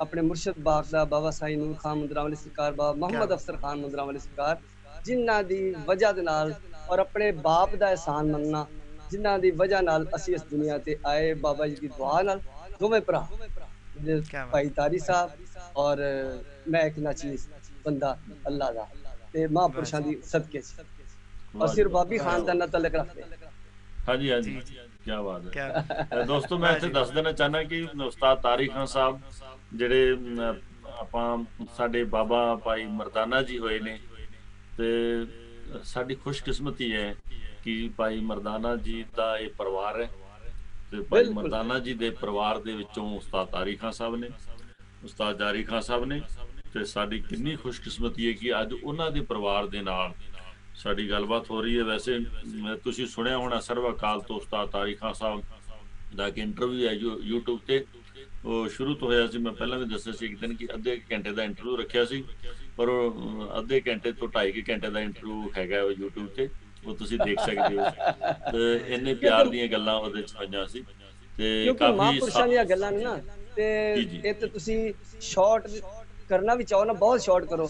ਆਪਣੇ ਮੁਰਸ਼ਦ ਬਾਗ ਦਾ ਬਾਬਾ ਸਾਈ ਨੂਰ ਖਾਨ ਮੁੰਦਰਾ ਵਾਲੀ ਸਰਕਾਰ ਬਾਬਾ ਮੁਹੰਮਦ ਅਫਸਰ ਖਾਨ ਮੁੰਦਰਾ ਵਾਲੀ ਸਰਕਾਰ ਜਿਨ੍ਹਾਂ ਦੀ ਵਜ੍ਹਾ ਦੇ ਨਾਲ ਔਰ ਆਪਣੇ ਬਾਪ ਦਾ ਇਹਸਾਨ ਮੰਨਣਾ ਜਿਨ੍ਹਾਂ ਦੀ ਵਜ੍ਹਾ ਨਾਲ ਅਸੀਂ ਇਸ ਦੁਨੀਆ ਤੇ ਆਏ ਬਾਬਾ ਜੀ ਦੀ ਦੁਆ ਨਾਲ ਦੋਵੇਂ ਭਰਾ ਭਾਈ ਤਾਰੀ ਸਾਹਿਬ ਔਰ ਮੈਂ ਇੱਕ ਨਾਚੀਜ਼ ਬੰਦਾ ਅੱਲਾ ਦਾ ਤੇ ਮਹਾਂਪੁਰਸ਼ਾਂ ਦੀ ਸਦਕੇ ਚ ਔਰ ਸਿਰ ਬਾਬੀ ਖਾਨਦਾਨ ਨਾਲ ਤਲਕ ਰੱਖਦੇ ਹਾਂਜੀ ਹਾਂਜੀ ਕੀ ਬਾਤ ਹੈ। ਦੋਸਤੋ ਮੈਂ ਇੱਥੇ ਦੱਸ ਦੇਣਾ ਚਾਹਨਾ ਕਿ ਉਸਤਾਦ ਤਾਰਿਕ ਖਾਨ ਸਾਹਿਬ ਜਿਹੜੇ ਆਪਾਂ ਸਾਡੇ ਬਾਬਾ ਭਾਈ ਮਰਦਾਨਾ ਜੀ ਹੋਏ ਨੇ ਤੇ ਸਾਡੀ ਖੁਸ਼ਕਿਸਮਤੀ ਹੈ ਕਿ ਭਾਈ ਮਰਦਾਨਾ ਜੀ ਦਾ ਇਹ ਪਰਿਵਾਰ ਹੈ ਤੇ ਭਾਈ ਮਰਦਾਨਾ ਜੀ ਦੇ ਪਰਿਵਾਰ ਦੇ ਵਿੱਚੋਂ ਉਸਤਾਦ ਤਾਰੀ ਖਾਨ ਸਾਹਿਬ ਨੇ ਉਸਤਾਦ ਜਾਰੀ ਖਾਨ ਸਾਹਿਬ ਨੇ ਤੇ ਸਾਡੀ ਕਿੰਨੀ ਖੁਸ਼ਕਿਸਮਤੀ ਹੈ ਕਿ ਅੱਜ ਉਹਨਾਂ ਦੇ ਪਰਿਵਾਰ ਦੇ ਨਾਲ ਸਾਡੀ ਗੱਲਬਾਤ ਹੋ ਰਹੀ ਹੈ। ਵੈਸੇ ਤੁਸੀਂ ਸੁਣਿਆ ਹੋਣਾ ਸਰਵ ਤੋਂ ਉਸਤਾਦ ਤਾਰੀ ਖਾਨ ਸਾਹਿਬ ਦਾ ਇੱਕ ਇੰਟਰਵਿਊ ਹੈ ਜੋ YouTube ਤੇ। ਉਹ ਸ਼ੁਰੂ ਤੋਂ ਹੋਇਆ ਸੀ ਮੈਂ ਪਹਿਲਾਂ ਵੀ ਦੱਸਿਆ ਸੀ ਇੱਕ ਦਿਨ ਕਿ ਅੱਧੇ ਘੰਟੇ ਦਾ ਇੰਟਰਵਿਊ ਰੱਖਿਆ ਸੀ ਪਰ ਅੱਧੇ ਘੰਟੇ ਤੋਂ 2.5 ਘੰਟੇ ਦਾ ਇੰਟਰਵਿਊ ਹੈਗਾ ਉਹ YouTube ਤੇ। ਉਹ ਤੁਸੀਂ ਦੇਖ ਸਕਦੇ ਹੋ। ਤੇ ਇੰਨੇ ਪਿਆਰ ਦੀਆਂ ਗੱਲਾਂ ਉਹਦੇ ਚ ਹੋਈਆਂ ਸੀ। ਤੇ ਕਾਫੀ ਮਹਾਂਪੁਰਸ਼ਾਂ ਦੀਆਂ ਗੱਲਾਂ ਨੇ ਨਾ। ਤੇ ਇਹ ਤੇ ਤੁਸੀਂ ਸ਼ਾਰਟ ਕਰਨਾ ਵੀ ਚਾਹੋ ਨਾ ਬਹੁਤ ਸ਼ਾਰਟ ਕਰੋ।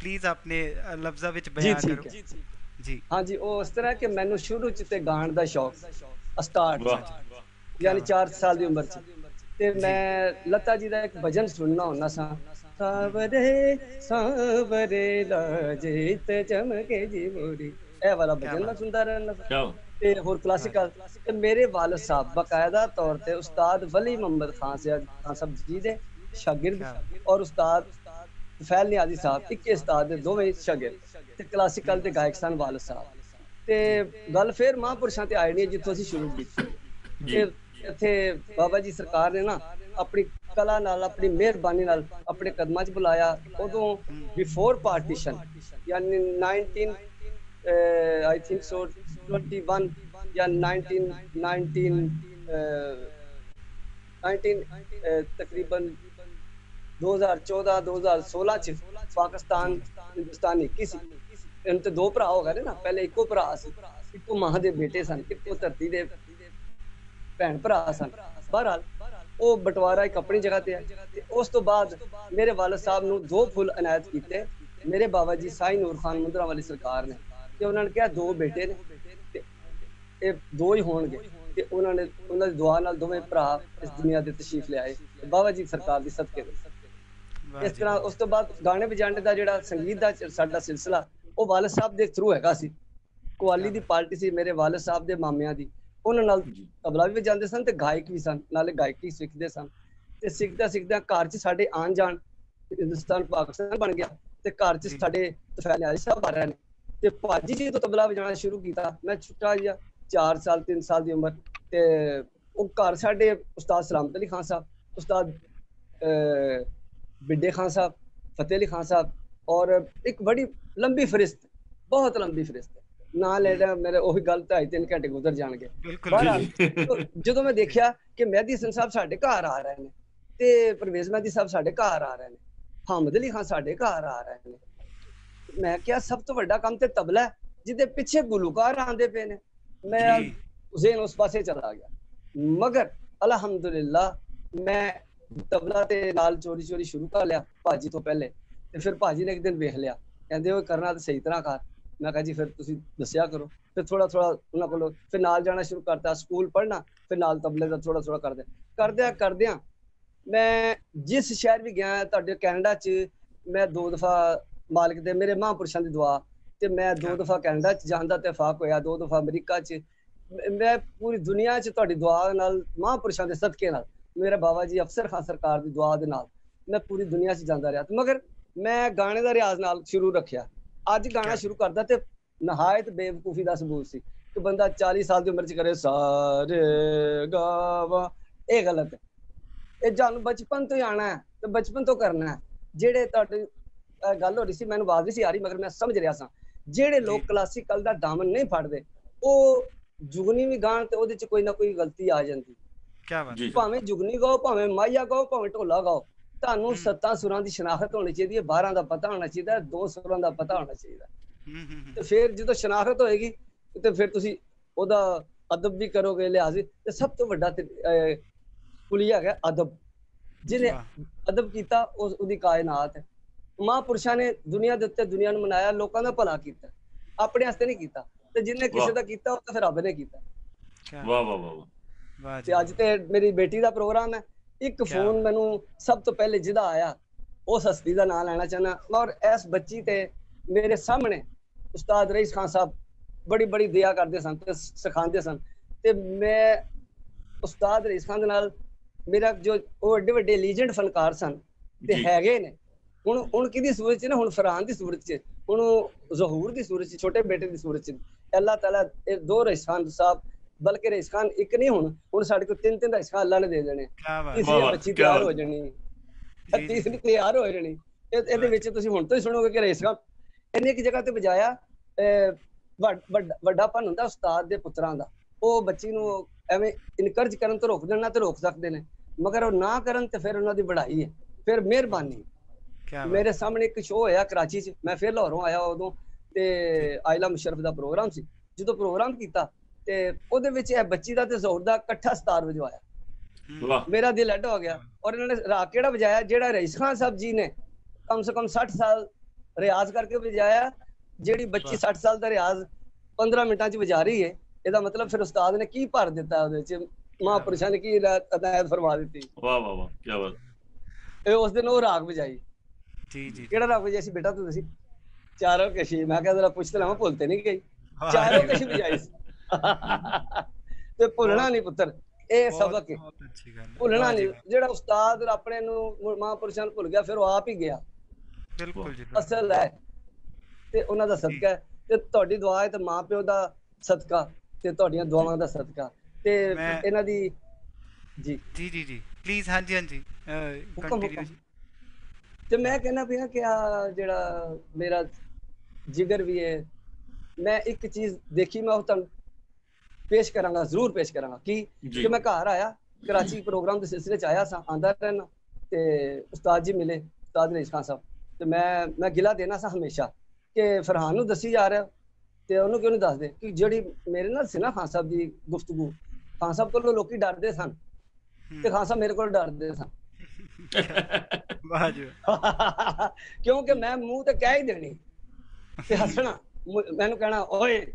ਪਲੀਜ਼ ਆਪਣੇ ਲਫ਼ਜ਼ਾਂ ਵਿੱਚ ਬਿਆਨ ਕਰੋ। ਜੀ। ਹਾਂਜੀ ਉਹ ਇਸ ਤਰ੍ਹਾਂ ਕਿ ਮੈਨੂੰ ਸ਼ੁਰੂ ਚ ਤੇ ਗਾਣ ਦਾ ਸ਼ੌਕ ਸਟਾਰਟ ਯਾਨੀ 4 ਸਾਲ ਦੀ ਉਮਰ ਚ। ਤੇ ਮੈਂ ਲਤਾ ਜੀ ਦਾ ਇੱਕ ਭਜਨ ਸੁਣਨਾ ਹੁੰਦਾ ਸਾਂ। ਸਾਵਰੇ ਸਾਵਰੇ ਲਾਜੀਤ ਚਮਕੇ ਜੀ ਮੋਰੀ। ਇਹ ਵਾਲਾ ਭਜਨ ਮੈਂ ਸੁਣਦਾ ਰਹਿੰਦਾ ਤੇ ਹੋਰ ਕਲਾਸਿਕਲ ਤੇ ਮੇਰੇ ਵਾਲਦ ਸਾਹਿਬ ਬਕਾਇਦਾ ਤੌਰ ਤੇ ਉਸਤਾਦ ਵਲੀ ਮੁਹੰਮਦ ਖਾਨ ਖਾਨ ਸਾਹਿਬ ਜੀ ਦੇ ਸ਼ਾਗਿਰਦ ਔਰ ਉਸਤਾਦ ਫੈਲ ਨਿਆਜ਼ੀ ਸਾਹਿਬ ਇੱਕ ਉਸਤਾਦ ਦੇ ਦੋਵੇਂ ਸ਼ਾਗਿਰਦ ਤੇ ਕਲਾਸਿਕਲ ਦੇ ਗਾਇਕ ਸਨ ਵਾਲਦ ਸਾਹਿਬ। ਤੇ ਗੱਲ ਫੇਰ ਮਹਾਂਪੁਰਸ਼ਾਂ ਤੇ ਆਈ ਜਿੱਥੋਂ ਅਸੀਂ ਸ਼ੁਰੂ ਕੀਤੀ। ਇੱਥੇ ਬਾਬਾ ਜੀ ਸਰਕਾਰ ਨੇ ਨਾ ਆਪਣੀ ਕਲਾ ਨਾਲ, ਆਪਣੀ ਮਿਹਰਬਾਨੀ ਨਾਲ ਆਪਣੇ ਕਦਮਾਂ 'ਚ ਬੁਲਾਇਆ। ਉਦੋਂ ਬਿਫੋਰ ਪਾਰਟੀਸ਼ਨ ਯਾਨੀ 19 ਆਈ ਥਿੰਕ ਸੋ 21 ਜਾਂ 19 19 19 ਤਕਰੀਬਨ 2014 2016 ਚ ਪਾਕਿਸਤਾਨ, ਹਿੰਦੁਸਤਾਨ ਇੱਕ ਸੀ। ਇਹਨਾਂ ਤੇ ਦੋ ਭਰਾ ਹੋ ਗਏ ਨਾ ਪਹਿਲੇ ਇੱਕੋ ਭਰਾ ਸੀ, ਇੱਕੋ ਮਾਂ ਦੇ ਬੇਟੇ ਸਨ, ਇੱਕੋ ਧਰਤੀ ਦੇ ਭੈਣ ਭਰਾ ਸਨ। ਬਹਰਾਲ ਉਹ ਬਟਵਾਰਾ ਇੱਕ ਆਪਣੀ ਜਗ੍ਹਾ ਤੇ ਹੈ ਤੇ ਉਸ ਤੋਂ ਬਾਅਦ ਮੇਰੇ ਵਾਲਦ ਸਾਹਿਬ ਨੂੰ ਦੋ ਫੁੱਲ ਅਨਾਇਤ ਕੀਤੇ। ਮੇਰੇ ਬਾਬਾ ਜੀ ਸਾਈ ਨੂਰ ਖਾਨ ਮੁੰਦਰਾ ਵਾਲੀ ਸਰਕਾਰ ਨੇ ਤੇ ਉਹਨਾਂ ਨੇ ਕਿਹਾ ਦੋ ਬੇਟੇ ਨੇ ਤੇ ਇਹ ਦੋ ਹੀ ਹੋਣਗੇ ਤੇ ਉਹਨਾਂ ਨੇ, ਉਹਨਾਂ ਦੀ ਦੁਆ ਨਾਲ ਦੋਵੇਂ ਭਰਾ ਇਸ ਦੁਨੀਆ ਦੇ ਤਸ਼ਰੀਫ ਲਿਆਏ। ਬਾਬਾ ਜੀ ਸਰਕਾਰ ਦੀ ਸਦਕੇ ਇਸ ਤਰ੍ਹਾਂ ਉਸ ਤੋਂ ਬਾਅਦ ਗਾਣੇ ਵਜਾਣੇ ਦਾ ਜਿਹੜਾ ਸੰਗੀਤ ਦਾ ਸਾਡਾ ਸਿਲਸਿਲਾ ਉਹ ਵਾਲਦ ਸਾਹਿਬ ਦੇ ਥਰੂ ਹੈਗਾ ਸੀ। ਕੁਆਲੀ ਦੀ ਪਾਰਟੀ ਸੀ ਮੇਰੇ ਵਾਲਦ ਸਾਹਿਬ ਦੇ ਮਾਮਿਆਂ ਦੀ। ਉਹਨਾਂ ਨਾਲ ਤਬਲਾ ਵੀ ਵਜਾਉਂਦੇ ਸਨ ਤੇ ਗਾਇਕ ਵੀ ਸਨ ਨਾਲੇ ਗਾਇਕੀ ਸਿੱਖਦੇ ਸਨ। ਤੇ ਸਿੱਖਦਾ ਸਿੱਖਦਾ ਘਰ 'ਚ ਸਾਡੇ ਆਣ ਜਾਣ ਹਿੰਦੁਸਤਾਨ ਪਾਕਿਸਤਾਨ ਬਣ ਗਿਆ ਤੇ ਘਰ 'ਚ ਸਾਡੇ ਤਫੈਲ ਆਲੀ ਸਾਹਿਬ ਆ ਰਹੇ ਨੇ। ਤੇ ਭਾਜੀ ਜੀ ਤੋਂ ਤਬਲਾ ਵਜਾਉਣਾ ਸ਼ੁਰੂ ਕੀਤਾ। ਮੈਂ ਛੋਟਾ ਜਿਹਾ 4 ਸਾਲ 3 ਸਾਲ ਦੀ ਉਮਰ ਤੇ ਉਹ ਘਰ ਸਾਡੇ ਉਸਤਾਦ ਸਲਾਮਤ ਅਲੀ ਖਾਨ ਸਾਹਿਬ ਉਸਤਾਦ ਬਿੱਡੇ ਖਾਨ ਸਾਹਿਬ ਫਤਿਹ ਅਲੀ ਖਾਨ ਸਾਹਿਬ ਔਰ ਇੱਕ ਬੜੀ ਲੰਬੀ ਫਰਿਸਤ ਬਹੁਤ ਲੰਬੀ ਫਰਿਸਤ ਹੈ ਨਾ ਲੈਣਾ ਮੇਰੇ ਉਹੀ ਗੱਲ ਤਾਂ ਹੀ ਤਿੰਨ ਘੰਟੇ ਗੁਜ਼ਰ ਜਾਣਗੇ ਬਿਲਕੁਲ ਬਹਰਹਾਲ, ਜਦੋਂ ਮੈਂ ਦੇਖਿਆ ਕਿ ਮਹਿਦੀ ਹਸਨ ਸਾਹਿਬ ਸਾਡੇ ਘਰ ਆ ਰਹੇ ਨੇ ਤੇ ਪਰਵੇਜ਼ ਮਹਿਦੀ ਸਾਹਿਬ ਸਾਡੇ ਘਰ ਆ ਰਹੇ ਨੇ ਹਮਦ ਅਲੀ ਖਾਨ ਸਾਡੇ ਘਰ ਆ ਰਹੇ ਨੇ ਮੈਂ ਕਿਹਾ ਸਭ ਤੋਂ ਵੱਡਾ ਕੰਮ ਤੇ ਤਬਲਾ ਹੈ, ਜਿਹਦੇ ਪਿੱਛੇ ਗੁਲੂਕਾਰ ਆਂਦੇ ਪਏ ਨੇ ਮੈਂ ਜੀ। ਜ਼ੇਨ ਉਸ ਪਾਸੇ ਚਲਾ ਗਿਆ ਮਗਰ ਅਲਹਮਦੁਲਿਲਾ ਮੈਂ ਤਬਲਾ ਤੇ ਨਾਲ ਚੋਰੀ ਚੋਰੀ ਸ਼ੁਰੂ ਕਰ ਲਿਆ ਭਾਜੀ ਤੋਂ ਪਹਿਲੇ ਤੇ ਫਿਰ ਭਾਜੀ ਨੇ ਇੱਕ ਦਿਨ ਵੇਖ ਲਿਆ ਕਹਿੰਦੇ ਉਹ ਕਰਨਾ ਤਾਂ ਸਹੀ ਤਰ੍ਹਾਂ ਕਰ। ਮੈਂ ਕਿਹਾ ਜੀ ਫਿਰ ਤੁਸੀਂ ਦੱਸਿਆ ਕਰੋ। ਫਿਰ ਥੋੜਾ ਥੋੜਾ ਉਹਨਾਂ ਕੋਲੋਂ ਫਿਰ ਨਾਲ ਜਾਣਾ ਸ਼ੁਰੂ ਕਰਤਾ ਸਕੂਲ ਪੜ੍ਹਨਾ ਫਿਰ ਨਾਲ ਤਬਲੇ ਦਾ ਥੋੜਾ ਥੋੜਾ ਕਰਦੇ। ਕਰਦਿਆਂ ਕਰਦਿਆਂ ਮੈਂ ਜਿਸ ਸ਼ਹਿਰ ਵੀ ਗਿਆ ਤੁਹਾਡੇ ਕੈਨੇਡਾ 'ਚ ਮੈਂ ਦੋ ਦਫਾ ਮਾਲਕ ਦੇ ਮੇਰੇ ਮਹਾਂਪੁਰਸ਼ਾਂ ਦੀ ਦੁਆ ਤੇ ਮੈਂ ਦੋ ਦਫਾ ਕੈਨੇਡਾ 'ਚ ਜਾਣ ਦਾ ਇਤਫਾਕ ਹੋਇਆ ਦੋ ਦਫਾ ਅਮਰੀਕਾ 'ਚ। ਮੈਂ ਪੂਰੀ ਦੁਨੀਆ 'ਚ ਤੁਹਾਡੀ ਦੁਆ ਨਾਲ ਮਹਾਂਪੁਰਸ਼ਾਂ ਦੇ ਸਦਕੇ ਨਾਲ ਮੇਰੇ ਬਾਬਾ ਜੀ ਅਫਸਰ ਖਾਨ ਸਰਕਾਰ ਦੀ ਦੁਆ ਦੇ ਨਾਲ ਮੈਂ ਪੂਰੀ ਦੁਨੀਆ 'ਚ ਜਾਂਦਾ ਰਿਹਾ। ਮਗਰ ਮੈਂ ਗਾਣੇ ਦਾ ਰਿਆਜ਼ ਨਾਲ ਸ਼ੁਰੂ ਰੱਖਿਆ। ਅੱਜ ਗਾਣਾ ਸ਼ੁਰੂ ਕਰਦਾ ਤੇ ਨਹਾਇਤ ਬੇਵਕੂਫੀ ਦਾ ਸਬੂਤ ਸੀ। ਕਿ ਬੰਦਾ 40 ਸਾਲ ਦੀ ਉਮਰ 'ਚ ਕਰੇ ਸਾਰੇ ਗਾਵਾ। ਇਹ ਗਲਤ ਹੈ ਇਹ ਜਾਨ ਬਚਪਨ ਤੋਂ ਹੀ ਆਣਾ ਹੈ ਤੇ ਬਚਪਨ ਤੋਂ ਕਰਨਾ ਹੈ। ਜਿਹੜੇ ਤੁਹਾਡੀ ਗੱਲ ਹੋ ਰਹੀ ਸੀ ਮੈਨੂੰ ਆਵਾਜ਼ ਨਹੀਂ ਸੀ ਆ ਰਹੀ ਮਗਰ ਮੈਂ ਸਮਝ ਰਿਹਾ ਸਾਂ। ਜਿਹੜੇ ਲੋਕ। ਕਲਾਸੀਕਲ ਦਾ ਦਾਮਨ ਨਹੀਂ ਫੜਦੇ ਉਹ ਜੁਗਨੀ ਵੀ ਗਾਣ ਤੇ ਉਹਦੇ 'ਚ ਕੋਈ ਨਾ ਕੋਈ ਗਲਤੀ ਆ ਜਾਂਦੀ। ਕੀ ਬਾਤ ਭਾਵੇਂ ਜੁਗਨੀ ਗਾਓ ਭਾਵੇਂ ਮਾਇਆ ਗਾਓ ਭਾਵੇਂ ਢੋਲਾ ਗਾਓ ਤੁਹਾਨੂੰ। ਸੱਤਾਂ ਸੁਰਾਂ ਦੀ ਸ਼ਨਾਖਤ ਹੋਣੀ ਚਾਹੀਦੀ ਹੈ 12 ਦਾ ਪਤਾ ਹੋਣਾ ਚਾਹੀਦਾ ਹੈ ਦੋ ਸੁਰਾਂ ਦਾ ਪਤਾ ਹੋਣਾ ਚਾਹੀਦਾ ਹੈ। ਹੂੰ ਹੂੰ ਹੂੰ। ਤੇ ਫਿਰ ਜਦੋਂ ਸ਼ਨਾਖਤ ਹੋਏਗੀ ਤੇ ਫਿਰ ਤੁਸੀਂ ਉਹਦਾ ਅਦਬ ਵੀ ਕਰੋਗੇ ਲਿਹਾਜ਼। ਤੇ ਸਭ ਤੋਂ ਵੱਡਾ ਕੁਲੀਆ ਹੈਗਾ ਅਦਬ ਜਿਹਨੇ ਅਦਬ ਕੀਤਾ ਉਸ ਉਹਦੀ ਕਾਇਨਾਤ ਹੈ ਮਹਾਂਪੁਰਸ਼ਾਂ ਨੇ ਦੁਨੀਆ ਦੇ ਉੱਤੇ ਦੁਨੀਆ ਨੂੰ ਮਨਾਇਆ ਲੋਕਾਂ ਦਾ ਭਲਾ ਕੀਤਾ ਆਪਣੇ ਵਾਸਤੇ ਨਹੀਂ ਕੀਤਾ ਤੇ ਜਿਹਨੇ ਕਿਸੇ। ਦਾ ਕੀਤਾ ਉਹ ਤਾਂ ਫਿਰ ਰੱਬ ਨੇ ਕੀਤਾ ਵਾਹ ਵਾਹ ਵਾਹ ਤੇ ਅੱਜ ਤੇ ਮੇਰੀ ਬੇਟੀ ਦਾ ਪ੍ਰੋਗਰਾਮ ਹੈ। ਇੱਕ ਫੋਨ ਮੈਨੂੰ ਸਭ ਤੋਂ ਪਹਿਲੇ ਜਿਹਦਾ ਆਇਆ ਉਸ ਹਸਤੀ ਦਾ ਨਾਮ ਲੈਣਾ ਚਾਹੁੰਦਾ। ਔਰ ਇਸ ਬੱਚੀ ਤੇ ਮੇਰੇ ਸਾਹਮਣੇ ਉਸਤਾਦ ਰਈਸ ਖਾਨ ਸਾਹਿਬ ਬੜੀ ਬੜੀ ਦਇਆ ਕਰਦੇ ਸਨ ਤੇ ਸਿਖਾਉਂਦੇ ਸਨ। ਤੇ ਮੈਂ ਉਸਤਾਦ ਰਈਸ ਖਾਨ ਦੇ ਨਾਲ ਮੇਰਾ ਜੋ ਉਹ ਵੱਡੇ ਵੱਡੇ ਲੀਜੈਂਡ ਫਨਕਾਰ ਸਨ ਤੇ। ਹੈਗੇ ਨੇ। ਹੁਣ ਹੁਣ ਕਿਹਦੀ ਸੂਰਤ ਚ ਨੇ? ਹੁਣ ਫਰਹਾਨ ਦੀ ਸੂਰਤ ਚ। ਹੁਣ ਉਹ ਜ਼ਹੂਰ ਦੀ ਸੂਰਤ ਚ ਛੋਟੇ ਬੇਟੇ ਦੀ ਸੂਰਤ ਚ। ਅੱਲਾਹ ਤਾਲਾ ਇਹ ਦੋ ਰਈਸ ਖਾਨ ਸਾਹਿਬ ਬਲਕਿ ਰਈਸ ਖਾਨ ਇੱਕ ਨਹੀਂ ਹੁਣ ਹੁਣ ਸਾਡੇ ਕੋਲ ਤਿੰਨ ਤਿੰਨ ਰਈਸ ਖਾਨ ਅੱਲਾਹ ਨੇ ਦੇ ਦੇਣੇ। ਕੀ ਬਾਤ ਵਾਹ, ਤੀਸਰੀ ਬੱਚੀ ਤਿਆਰ। ਹੋ ਜਾਣੀ। ਤੀਸਰੀ ਤਿਆਰ ਹੋ ਜਾਣੀ। ਇਹ- ਇਹਦੇ ਵਿੱਚ ਤੁਸੀਂ ਹੁਣ ਤੋਂ ਹੀ ਸੁਣੋਗੇ ਕਿ ਰਈਸ ਖਾਨ ਇਹਨੇ ਇੱਕ ਜਗ੍ਹਾ ਤੇ ਵਜਾਇਆ ਅਹ, ਵੱਡ- ਵੱਡ- ਵੱਡਾਪਨ ਹੁੰਦਾ ਉਸਤਾਦ ਦੇ ਪੁੱਤਰਾਂ ਦਾ। ਉਹ ਬੱਚੀ ਨੂੰ ਐਵੇਂ ਇਨਕਰਜ ਕਰਨ ਤੋਂ ਰੋਕ ਦੇਣਾ ਤੇ ਰੋਕ ਸਕਦੇ ਨੇ। ਮਗਰ ਉਹ ਨਾ ਕਰਨ ਤੇ ਫਿਰ ਉਹਨਾਂ ਦੀ ਬੜਾਈ ਹੈ। ਫਿਰ ਮਿਹਰਬਾਨੀ। ਕੀ ਬਾਤ। ਮੇਰੇ ਸਾਹਮਣੇ ਇੱਕ ਸ਼ੋਅ ਹੋਇਆ ਕਰਾਚੀ 'ਚ। ਮੈਂ ਫਿਰ ਲਾਹੌਰੋਂ ਆਇਆ ਉਦੋਂ ਤੇ ਆਇਲਾ ਮੁਸ਼ਰਫ ਦਾ ਪ੍ਰੋਗਰਾਮ ਸੀ। ਜਦੋਂ ਪ੍ਰੋਗਰਾਮ ਕੀਤਾ ਤੇ ਉਹਦੇ ਵਿੱਚ ਇਹ ਬੱਚੀ ਦਾ ਤੇ ਜ਼ੋਰ ਦਾ ਇਕੱਠਾ ਸਤਾਰ ਵਜਵਾਇਆ। ਵਾਹ। ਮੇਰਾ ਦਿਲ ਅੱਡ ਹੋ ਗਿਆ। ਔਰ ਇਹਨਾਂ ਨੇ ਰਾਗ ਕਿਹੜਾ ਵਜਾਇਆ? ਜਿਹੜਾ ਰਈਸ ਖਾਨ ਸਾਹਿਬ ਜੀ ਨੇ ਕਮ ਸੇ ਕਮ 60 ਸਾਲ ਰਿਆਜ਼ ਕਰਕੇ ਵਜਾਇਆ ਜਿਹੜੀ ਬੱਚੀ 60 ਸਾਲ ਦਾ ਰਿਆਜ਼ 15 ਮਿੰਟਾਂ 'ਚ ਵਜਾ ਰਹੀ ਹੈ ਇਹਦਾ ਮਤਲਬ ਫਿਰ ਉਸਤਾਦ ਨੇ ਕੀ ਭਰ ਦਿੱਤਾ ਉਹਦੇ 'ਚ? ਮਹਾਂਪੁਰਸ਼ਾਂ ਨੇ ਕੀ ਅਦਾਇਤ ਫਰਮਾ ਦਿੱਤੀ? ਵਾਹ ਵਾਹ ਵਾਹ ਕੀ ਬਾਤ। ਇਹ ਉਸ ਦਿਨ ਉਹ ਰਾਗ ਵਜਾਈ। ਜੀ ਜੀ ਕਿਹੜਾ ਰਾਗ ਵਜਾਈ ਸੀ? ਬੇਟਾ ਤੂੰ ਦੱਸੀ। ਚਾਰੋਂ ਕਸ਼ੀ। ਮੈਂ ਕਿਹਾ ਜਰਾ ਪੁੱਛ ਤੇ ਲਵਾਂ ਭੁੱਲਤੇ ਨਹੀਂ ਗਈ। ਚਾਰੋਂ ਕਸ਼ੀ ਵਜਾਈ ਸੀ। ਤੇ ਭੁੱਲਣਾ ਨਹੀਂ ਪੁੱਤਰ ਇਹ ਸਬਕ ਹੈ। ਬਹੁਤ ਅੱਛੀ ਗੱਲ ਹੈ। ਭੁੱਲਣਾ ਜੀ, ਨਹੀਂ। ਜਿਹੜਾ ਉਸਤਾਦ ਆਪਣੇ ਨੂੰ ਮਹਾਂਪੁਰਸ਼ਾਂ ਨੂੰ ਭੁੱਲ ਗਿਆ ਫਿਰ ਉਹ ਆਪ ਹੀ ਗਿਆ। ਬਿਲਕੁਲ ਜੀ ਬਿਲਕੁਲ। ਅਸਲ ਹੈ। ਤੇ ਉਹਨਾਂ ਦਾ ਸਦਕਾ ਹੈ। ਤੇ ਤੁਹਾਡੀ ਦੁਆ ਹੈ ਤੇ ਮਾਪਿਓ ਦਾ ਸਦਕਾ ਤੇ ਤੁਹਾਡੀਆਂ ਦੁਆਵਾਂ ਦਾ ਸਦਕਾ। ਤੇ ਇਹਨਾਂ ਦੀ ਜੀ। ਜੀ ਜੀ ਜੀ। ਪਲੀਜ਼ ਹਾਂਜੀ ਹਾਂਜੀ। ਕੰਟੀਨਿਊ ਹੁਕਮ। ਤੇ ਮੈਂ ਕਹਿੰਦਾ ਪਿਆ ਕਿ ਆ ਜਿਹੜਾ ਮੇਰਾ ਜਿਗਰ ਵੀ ਹੈ ਮੈਂ ਇੱਕ ਚੀਜ਼ ਦੇਖੀ ਮੈਂ ਉਹ ਤੁਹਾਨੂੰ ਪੇਸ਼ ਕਰਾਂਗਾ ਜ਼ਰੂਰ ਪੇਸ਼ ਕਰਾਂਗਾ। ਕਿ? ਕਿ ਮੈਂ ਘਰ ਆਇਆ ਕਰਾਚੀ ਪ੍ਰੋਗਰਾਮ ਦੇ ਸਿਲਸਿਲੇ ਚ ਆਇਆ ਸਾਂ ਆਂਦਾ ਰਹਿਣਾ ਤੇ ਉਸਤਾਦ ਜੀ ਮਿਲੇ ਉਸਤਾਦ ਰਈਸ ਖਾਨ ਸਾਹਿਬ। ਤੇ ਮੈਂ ਮੈਂ ਗਿਲਾ ਦੇਣਾ ਸਾਂ ਹਮੇਸ਼ਾ ਕਿ ਫਰਹਾਨ ਨੂੰ ਦੱਸੀ ਜਾ ਰਿਹਾ ਤੇ ਉਹਨੂੰ ਕਿਉਂ ਨਹੀਂ ਦੱਸਦੇ? ਕਿ ਜਿਹੜੀ ਮੇਰੇ ਨਾਲ ਸੀ ਨਾ ਖਾਨ ਸਾਹਿਬ ਦੀ ਗੁਫ਼ਤਗੂ ਖਾਨ ਸਾਹਿਬ ਕੋਲੋਂ ਲੋਕੀ ਡਰਦੇ ਸਨ ਤੇ ਖਾਨ ਸਾਹਿਬ ਮੇਰੇ ਕੋਲ ਡਰਦੇ ਸਨ। ਵਾਹ ਜੀ ਕਿਉਂਕਿ ਮੈਂ ਮੂੰਹ ਤੇ ਕਹਿ ਹੀ ਦੇਣੀ ਤੇ ਹੱਸਣਾ ਮੈਨੂੰ ਕਹਿਣਾ ਓਏ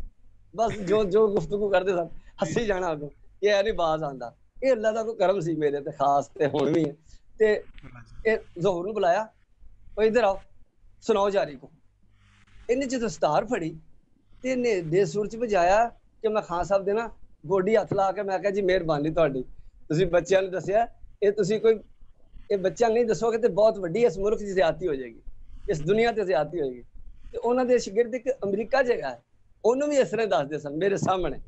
ਬਸ ਜੋ ਜੋ ਗੁਫ਼ਤਗੂ ਕਰਦੇ ਸਨ ਹੱਸੀ ਜਾਣਾ ਅੱਗੋਂ। ਇਹ ਐ ਨਹੀਂ ਬਾਜ਼ ਆਂਦਾ ਇਹ ਅੱਲਾ ਦਾ ਕੋਈ ਕਰਮ ਸੀ ਮੇਰੇ ਤੇ, ਖਾਸ ਤੇ ਹੁਣ ਵੀ ਹੈ। ਤੇ ਇਹ ਜ਼ੋਹਰ ਨੂੰ ਬੁਲਾਇਆ, ਉਹ ਇਧਰ ਆਓ, ਸੁਣਾਓ ਜਾਰੀ ਕੋ। ਇਹਨੇ ਜਦੋਂ ਸਤਾਰ ਫੜੀ, ਤੇ ਇਹਨੇ ਦੇ ਸੁਰ ਚ ਵਜਾਇਆ ਕਿ ਮੈਂ ਖਾਨ ਸਾਹਿਬ ਦੇ ਨਾ ਗੋਡੀ ਹੱਥ ਲਾ ਕੇ ਮੈਂ ਕਿਹਾ, ਜੀ ਮਿਹਰਬਾਨੀ ਤੁਹਾਡੀ। ਤੁਸੀਂ ਬੱਚਿਆਂ ਨੂੰ ਦੱਸਿਆ, ਇਹ ਤੁਸੀਂ ਕੋਈ, ਇਹ ਬੱਚਿਆਂ ਨੂੰ ਨਹੀਂ ਦੱਸੋਗੇ ਤੇ ਬਹੁਤ ਵੱਡੀ ਇਸ ਮੁਲਕ 'ਚ ਜ਼ਿਆਦਤੀ ਹੋ ਜਾਏਗੀ। ਇਸ ਦੁਨੀਆ ਤੇ ਜ਼ਿਆਦਤੀ ਹੋਏਗੀ। ਤੇ ਉਹਨਾਂ ਦੇ ਸ਼ਾਗਿਰਦ ਇੱਕ ਅਮਰੀਕਾ ਜਗ੍ਹਾ ਹੈ। ਉਹਨੂੰ ਵੀ ਇਸ ਤਰ੍ਹਾਂ ਦੱਸਦੇ ਸਨ ਮੇਰੇ ਸਾਹਮਣੇ।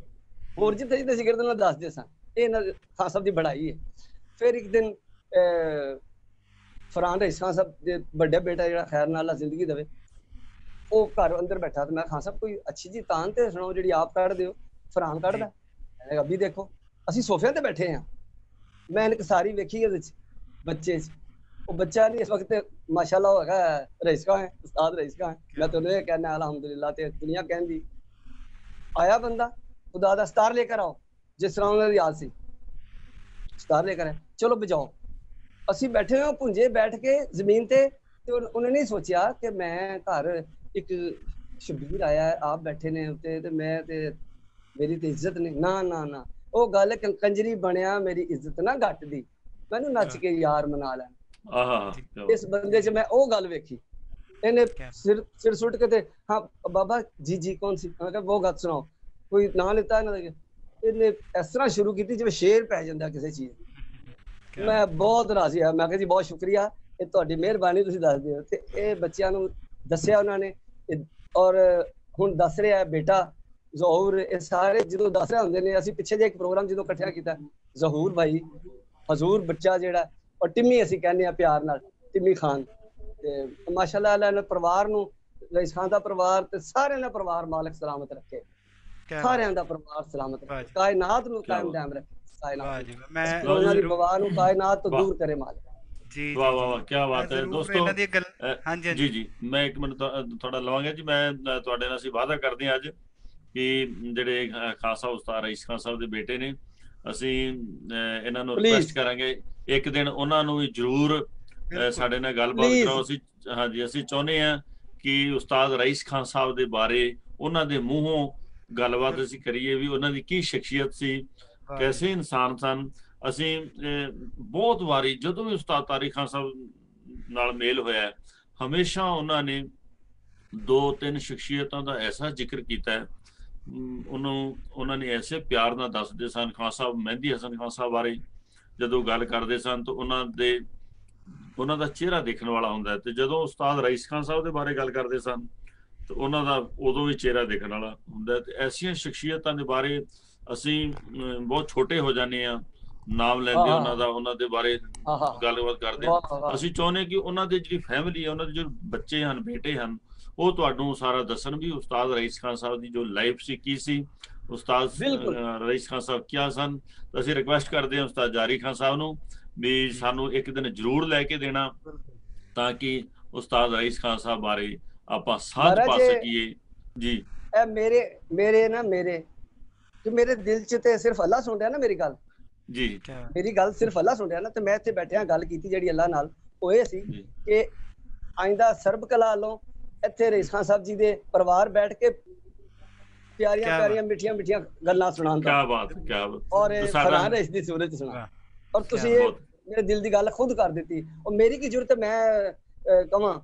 ਹੋਰ ਜਿੱਥੇ ਜਿੱਥੇ ਸ਼ਾਗਿਰਦ ਨੂੰ ਦੱਸਦੇ ਸਨ। ਇਹ ਇਹਨਾਂ ਦੇ ਖਾਨ ਸਾਹਿਬ ਦੀ ਬੜਾਈ ਹੈ। ਫਿਰ ਇੱਕ ਦਿਨ ਅਹ, ਫਰਹਾਨ ਰਈਸ ਖਾਨ ਸਾਹਿਬ ਦੇ ਵੱਡੇ ਬੇਟਾ ਜਿਹੜਾ ਖੈਰ ਨਾਲ ਆ ਜ਼ਿੰਦਗੀ ਦੇਵੇ ਉਹ ਘਰ ਅੰਦਰ ਬੈਠਾ ਤੇ ਮੈਂ ਖਾਨ ਸਾਹਿਬ ਕੋਈ ਅੱਛੀ ਜੀ ਤਾਂ ਤੇ ਸੁਣਾਓ ਜਿਹੜੀ ਆਪ ਕੱਢ ਦਿਓ। ਫਰਾਨ ਕੱਢਦਾ ਮੈਂ ਅੱਬੀ ਦੇਖੋ ਅਸੀਂ ਸੋਫਿਆਂ ਤੇ ਬੈਠੇ ਆ ਮੈਂ ਇੱਕ ਸਾਰੀ ਵੇਖੀ ਉਹਦੇ ਚ ਬੱਚੇ ਚ। ਉਹ ਬੱਚਾ ਨਹੀਂ ਇਸ ਵਕਤ ਮਾਸ਼ਾਅੱਲਾ ਹੈਗਾ ਰਈਸ ਕਾ ਹੈ ਉਸਤਾਦ ਰਈਸ ਕਾ ਮੈਂ ਤੁਹਾਨੂੰ ਇਹ ਕਹਿਣਾ ਅਲਹਮਦੁਲਿਲਾ ਤੇ ਦੁਨੀਆ ਕਹਿੰਦੀ ਆਇਆ ਬੰਦਾ ਖੁਦਾ ਦਾ ਸਤਾਰ ਲੈ ਕੇ ਆਓ ਜਿਸ ਤਰ੍ਹਾਂ ਉਹਨਾਂ ਦੀ ਯਾਦ ਸੀ। ਸਤਾਰ ਲੈ ਕੇ ਚਲੋ ਬਜਾਓ ਅਸੀਂ ਬੈਠੇ ਹਾਂ ਪੁੰਜੇ ਬੈਠ ਕੇ ਜ਼ਮੀਨ ਤੇ ਤੇ ਉਹਨੇ ਨਹੀਂ ਸੋਚਿਆ ਕਿ ਮੈਂ ਘਰ ਇੱਕ ਸ਼ਬੀਰ ਆਇਆ ਆਪ ਬੈਠੇ ਨੇ ਉੱਤੇ ਤੇ ਮੈਂ ਤੇ ਮੇਰੀ ਤੇ ਇੱਜ਼ਤ ਨਹੀਂ। ਨਾ ਨਾ ਨਾ। ਉਹ ਗੱਲ ਕੰਜਰੀ ਬਣਿਆ ਮੇਰੀ ਇੱਜ਼ਤ ਨਾ ਘਟਦੀ ਮੈਨੂੰ ਨੱਚ ਕੇ ਯਾਰ ਮਨਾ ਲੈਣ। ਆਹਾ। ਇਸ ਬੰਦੇ 'ਚ ਮੈਂ ਉਹ ਗੱਲ ਵੇਖੀ। ਇਹਨੇ ਸਿਰ ਸਿਰ ਸੁੱਟ ਕੇ ਤੇ ਹਾਂ ਬਾਬਾ ਜੀ ਜੀ ਕੌਣ ਸੀ ਮੈਂ ਕਿਹਾ ਉਹ ਗੱਲ ਸੁਣਾਓ ਕੋਈ ਨਾਂ ਲਿੱਤਾ ਇਹਨਾਂ ਦੇ ਇਹਨੇ ਇਸ ਤਰ੍ਹਾਂ ਸ਼ੁਰੂ ਕੀਤੀ ਜਿਵੇਂ ਸ਼ੇਰ ਪੈ ਜਾਂਦਾ ਕਿਸੇ ਚੀਜ਼ ਮੈਂ ਬਹੁਤ ਰਾਜ਼ੀ ਆ ਮੈਂ ਕਿਹਾ ਜੀ ਬਹੁਤ ਸ਼ੁਕਰੀਆ ਇਹ ਤੁਹਾਡੀ ਮਿਹਰਬਾਨੀ ਤੁਸੀਂ ਦੱਸ ਦਿਓ ਤੇ ਇਹ ਬੱਚਿਆਂ ਨੂੰ ਦੱਸਿਆ ਉਹਨਾਂ ਨੇ ਔਰ ਹੁਣ ਦੱਸ ਰਿਹਾ ਬੇਟਾ ਜ਼ਹੂਰ ਇਹ ਸਾਰੇ ਜਦੋਂ ਦੱਸ ਰਹੇ ਹੁੰਦੇ ਨੇ ਅਸੀਂ ਪਿੱਛੇ ਜੇ ਇੱਕ ਪ੍ਰੋਗਰਾਮ ਜਦੋਂ ਇਕੱਠਿਆ ਕੀਤਾ ਜ਼ਹੂਰ ਭਾਈ ਹਜ਼ੂਰ ਬੱਚਾ ਜਿਹੜਾ ਔਰ ਟਿੰਮੀ ਅਸੀਂ ਕਹਿੰਦੇ ਆ ਪਿਆਰ ਨਾਲ ਟਿੰਮੀ ਖਾਨ ਤੇ ਮਾਸ਼ਾਅੱਲਾ ਅੱਲਾਹ ਨੇ ਪਰਿਵਾਰ ਨੂੰ ਰਈਸ ਖਾਨ ਦਾ ਪਰਿਵਾਰ ਤੇ ਸਾਰਿਆਂ ਦਾ ਪਰਿਵਾਰ ਮਾਲਕ ਸਲਾਮਤ ਰੱਖੇ। ਸਾਰਿਆਂ ਦਾ ਪਰਿਵਾਰ ਸਲਾਮਤ ਰੱਖੇ। ਕਾਇਨਾਤ ਨੂੰ ਕਾਇਮ ਦਮ ਰੱਖੇ ਕਾਇਨਾਤ ਮੈਂ ਉਹਨਾਂ ਦੀ ਬਵਾ ਨੂੰ ਕਾਇਨਾਤ ਤੋਂ ਦੂਰ ਕਰੇ ਮਾਲਕ। ਜੀ ਵਾਹ ਵਾਹ ਵਾਹ ਕੀ ਬਾਤ ਹੈ। ਦੋਸਤੋ ਹਾਂਜੀ ਜੀ ਜੀ ਮੈਂ ਇੱਕ ਮਿੰਟ ਤੁਹਾਡਾ ਲਵਾਂਗਾ ਜੀ। ਮੈਂ ਤੁਹਾਡੇ ਨਾਲ ਅਸੀਂ ਵਾਅਦਾ ਕਰਦੇ ਹਾਂ ਅੱਜ ਕਿ ਜਿਹੜੇ ਖਾਸਾ ਉਸਤਾਦ ਰਈਸ ਖਾਨ ਸਾਹਿਬ ਦੇ ਬੇਟੇ ਨੇ ਅਸੀਂ ਇਹਨਾਂ ਨੂੰ ਰਿਕਵੈਸਟ ਕਰਾਂਗੇ। ਇੱਕ ਦਿਨ ਉਹਨਾਂ ਨੂੰ ਵੀ ਜ਼ਰੂਰ ਸਾਡੇ ਨਾਲ ਗੱਲਬਾਤ ਕਰਾਓ ਅਸੀਂ ਹਾਂਜੀ ਅਸੀਂ ਚਾਹੁੰਦੇ ਹਾਂ ਕਿ ਉਸਤਾਦ ਰਈਸ ਖਾਨ ਸਾਹਿਬ ਦੇ ਬਾਰੇ ਉਹਨਾਂ ਦੇ ਮੂੰਹੋਂ ਗੱਲਬਾਤ ਅਸੀਂ ਕਰੀਏ ਵੀ ਉਹਨਾਂ ਦੀ ਕੀ ਸ਼ਖਸੀਅਤ ਸੀ ਕੈਸੇ ਇਨਸਾਨ ਸਨ। ਅਸੀਂ ਬਹੁਤ ਵਾਰੀ ਜਦੋਂ ਵੀ ਉਸਤਾਦ ਤਾਰਿਕ ਖਾਨ ਸਾਹਿਬ ਨਾਲ ਮੇਲ ਹੋਇਆ ਹਮੇਸ਼ਾ ਉਹਨਾਂ ਨੇ ਦੋ ਤਿੰਨ ਸ਼ਖਸੀਅਤਾਂ ਦਾ ਐਸਾ ਜ਼ਿਕਰ ਕੀਤਾ। ਹੈ ਉਹਨੂੰ ਉਹਨਾਂ ਨੇ ਐਸੇ ਪਿਆਰ ਨਾਲ ਦੱਸਦੇ ਸਨ ਖਾਨ ਸਾਹਿਬ ਮਹਿੰਦੀ ਹਸਨ ਖਾਨ ਸਾਹਿਬ ਬਾਰੇ ਜਦੋਂ ਗੱਲ ਕਰਦੇ ਸਨ ਤਾਂ ਉਹਨਾਂ ਦੇ ਉਹਨਾਂ ਦਾ ਚਿਹਰਾ ਦੇਖਣ ਵਾਲਾ ਹੁੰਦਾ ਤੇ ਜਦੋਂ ਉਸਤਾਦ ਰਈਸ ਖਾਨ ਸਾਹਿਬ ਦੇ ਬਾਰੇ ਗੱਲ ਕਰਦੇ ਸਨ ਤਾਂ ਉਹਨਾਂ ਦਾ ਉਦੋਂ ਵੀ ਚਿਹਰਾ ਦੇਖਣ ਵਾਲਾ ਹੁੰਦਾ ਤੇ ਐਸੀਆਂ ਸ਼ਖਸੀਅਤਾਂ ਦੇ ਬਾਰੇ ਅਸੀਂ ਬਹੁਤ ਛੋਟੇ ਹੋ ਜਾਂਦੇ ਆ ਨਾਮ ਲੈਂਦੇ ਉਹਨਾਂ ਦਾ ਉਹਨਾਂ ਦੇ ਬਾਰੇ ਗੱਲਬਾਤ ਕਰਦੇ ਅਸੀਂ ਚਾਹੁੰਦੇ ਕਿ ਉਹਨਾਂ ਦੇ ਜਿਹੜੀ ਫੈਮਿਲੀ ਹੈ ਉਹਨਾਂ ਦੇ ਜੋ ਬੱਚੇ ਹਨ ਬੇਟੇ ਹਨ ਉਹ ਤੁਹਾਨੂੰ ਸਾਰਾ ਦੱਸਣ ਵੀ ਉਸਤਾਦ ਰਈਸ ਖਾਨ ਸਾਹਿਬ ਦੀ ਜੋ ਲਾਈਫ ਸੀ ਕੀ ਸੀ? ਉਸਤਾਦ ਰਈਸ ਖਾਨ ਸਾਹਿਬ ਕੀ ਸਨ? ਅਸੀਂ ਰਿਕੁਐਸਟ ਕਰਦੇ ਹਾਂ ਉਸਤਾਦ ਜਾਰੀ ਖਾਨ ਸਾਹਿਬ ਨੂੰ ਵੀ ਸਾਨੂੰ ਇੱਕ ਦਿਨ ਜ਼ਰੂਰ ਲੈ ਕੇ ਦੇਣਾ ਤਾਂ ਕਿ ਉਸਤਾਦ ਰਈਸ ਖਾਨ ਸਾਹਿਬ ਬਾਰੇ ਆਪਾਂ ਸਾਥ ਪਾ ਸਕੀਏ। ਜੀ। ਇਹ ਮੇਰੇ ਮੇਰੇ ਨਾ ਮੇਰੇ ਕਿ ਮੇਰੇ ਦਿਲ 'ਚ ਤੇ ਸਿਰਫ ਅੱਲਾ ਸੁਣ ਰਿਹਾ ਨਾ ਮੇਰੀ ਗੱਲ। ਜੀ। ਮੇਰੀ ਗੱਲ ਸਿਰਫ ਅੱਲਾ ਸੁਣ ਰਿਹਾ ਨਾ ਤੇ ਮੈਂ ਇੱਥੇ ਬੈਠਿਆ ਗੱਲ ਕੀਤੀ ਜਿਹੜੀ ਅੱਲਾ ਨਾਲ ਉਹ ਇਹ ਸੀ ਕਿ ਆਇੰਦਾ ਸਰਬ ਕਲਾ ਵੱਲੋਂ ਇੱਥੇ ਰਈਸਾਂ ਸਾਹਿਬ ਜੀ ਦੇ ਪਰਿਵਾਰ ਬੈਠ ਕੇ ਪਿਆਰੀਆਂ ਪਿਆਰੀਆਂ ਮਿੱਠੀਆਂ ਮਿੱਠੀਆਂ ਗੱਲਾਂ ਸੁਣਾਉਂਦਾ। ਕੀ ਬਾਤ ਕੀ ਬਾਤ। ਔਰ ਫਰਾਂ ਰਈਸ ਦੀ ਸੂਰਤ ਸੁਣਾ। ਔਰ ਤੁਸੀਂ ਇਹ ਮੇਰੇ ਦਿਲ ਦੀ ਗੱਲ ਖੁਦ ਕਰ ਦਿੱਤੀ। ਉਹ ਮੇਰੀ ਕੀ ਜ਼ਰੂਰਤ ਮੈਂ ਕਹਾਂ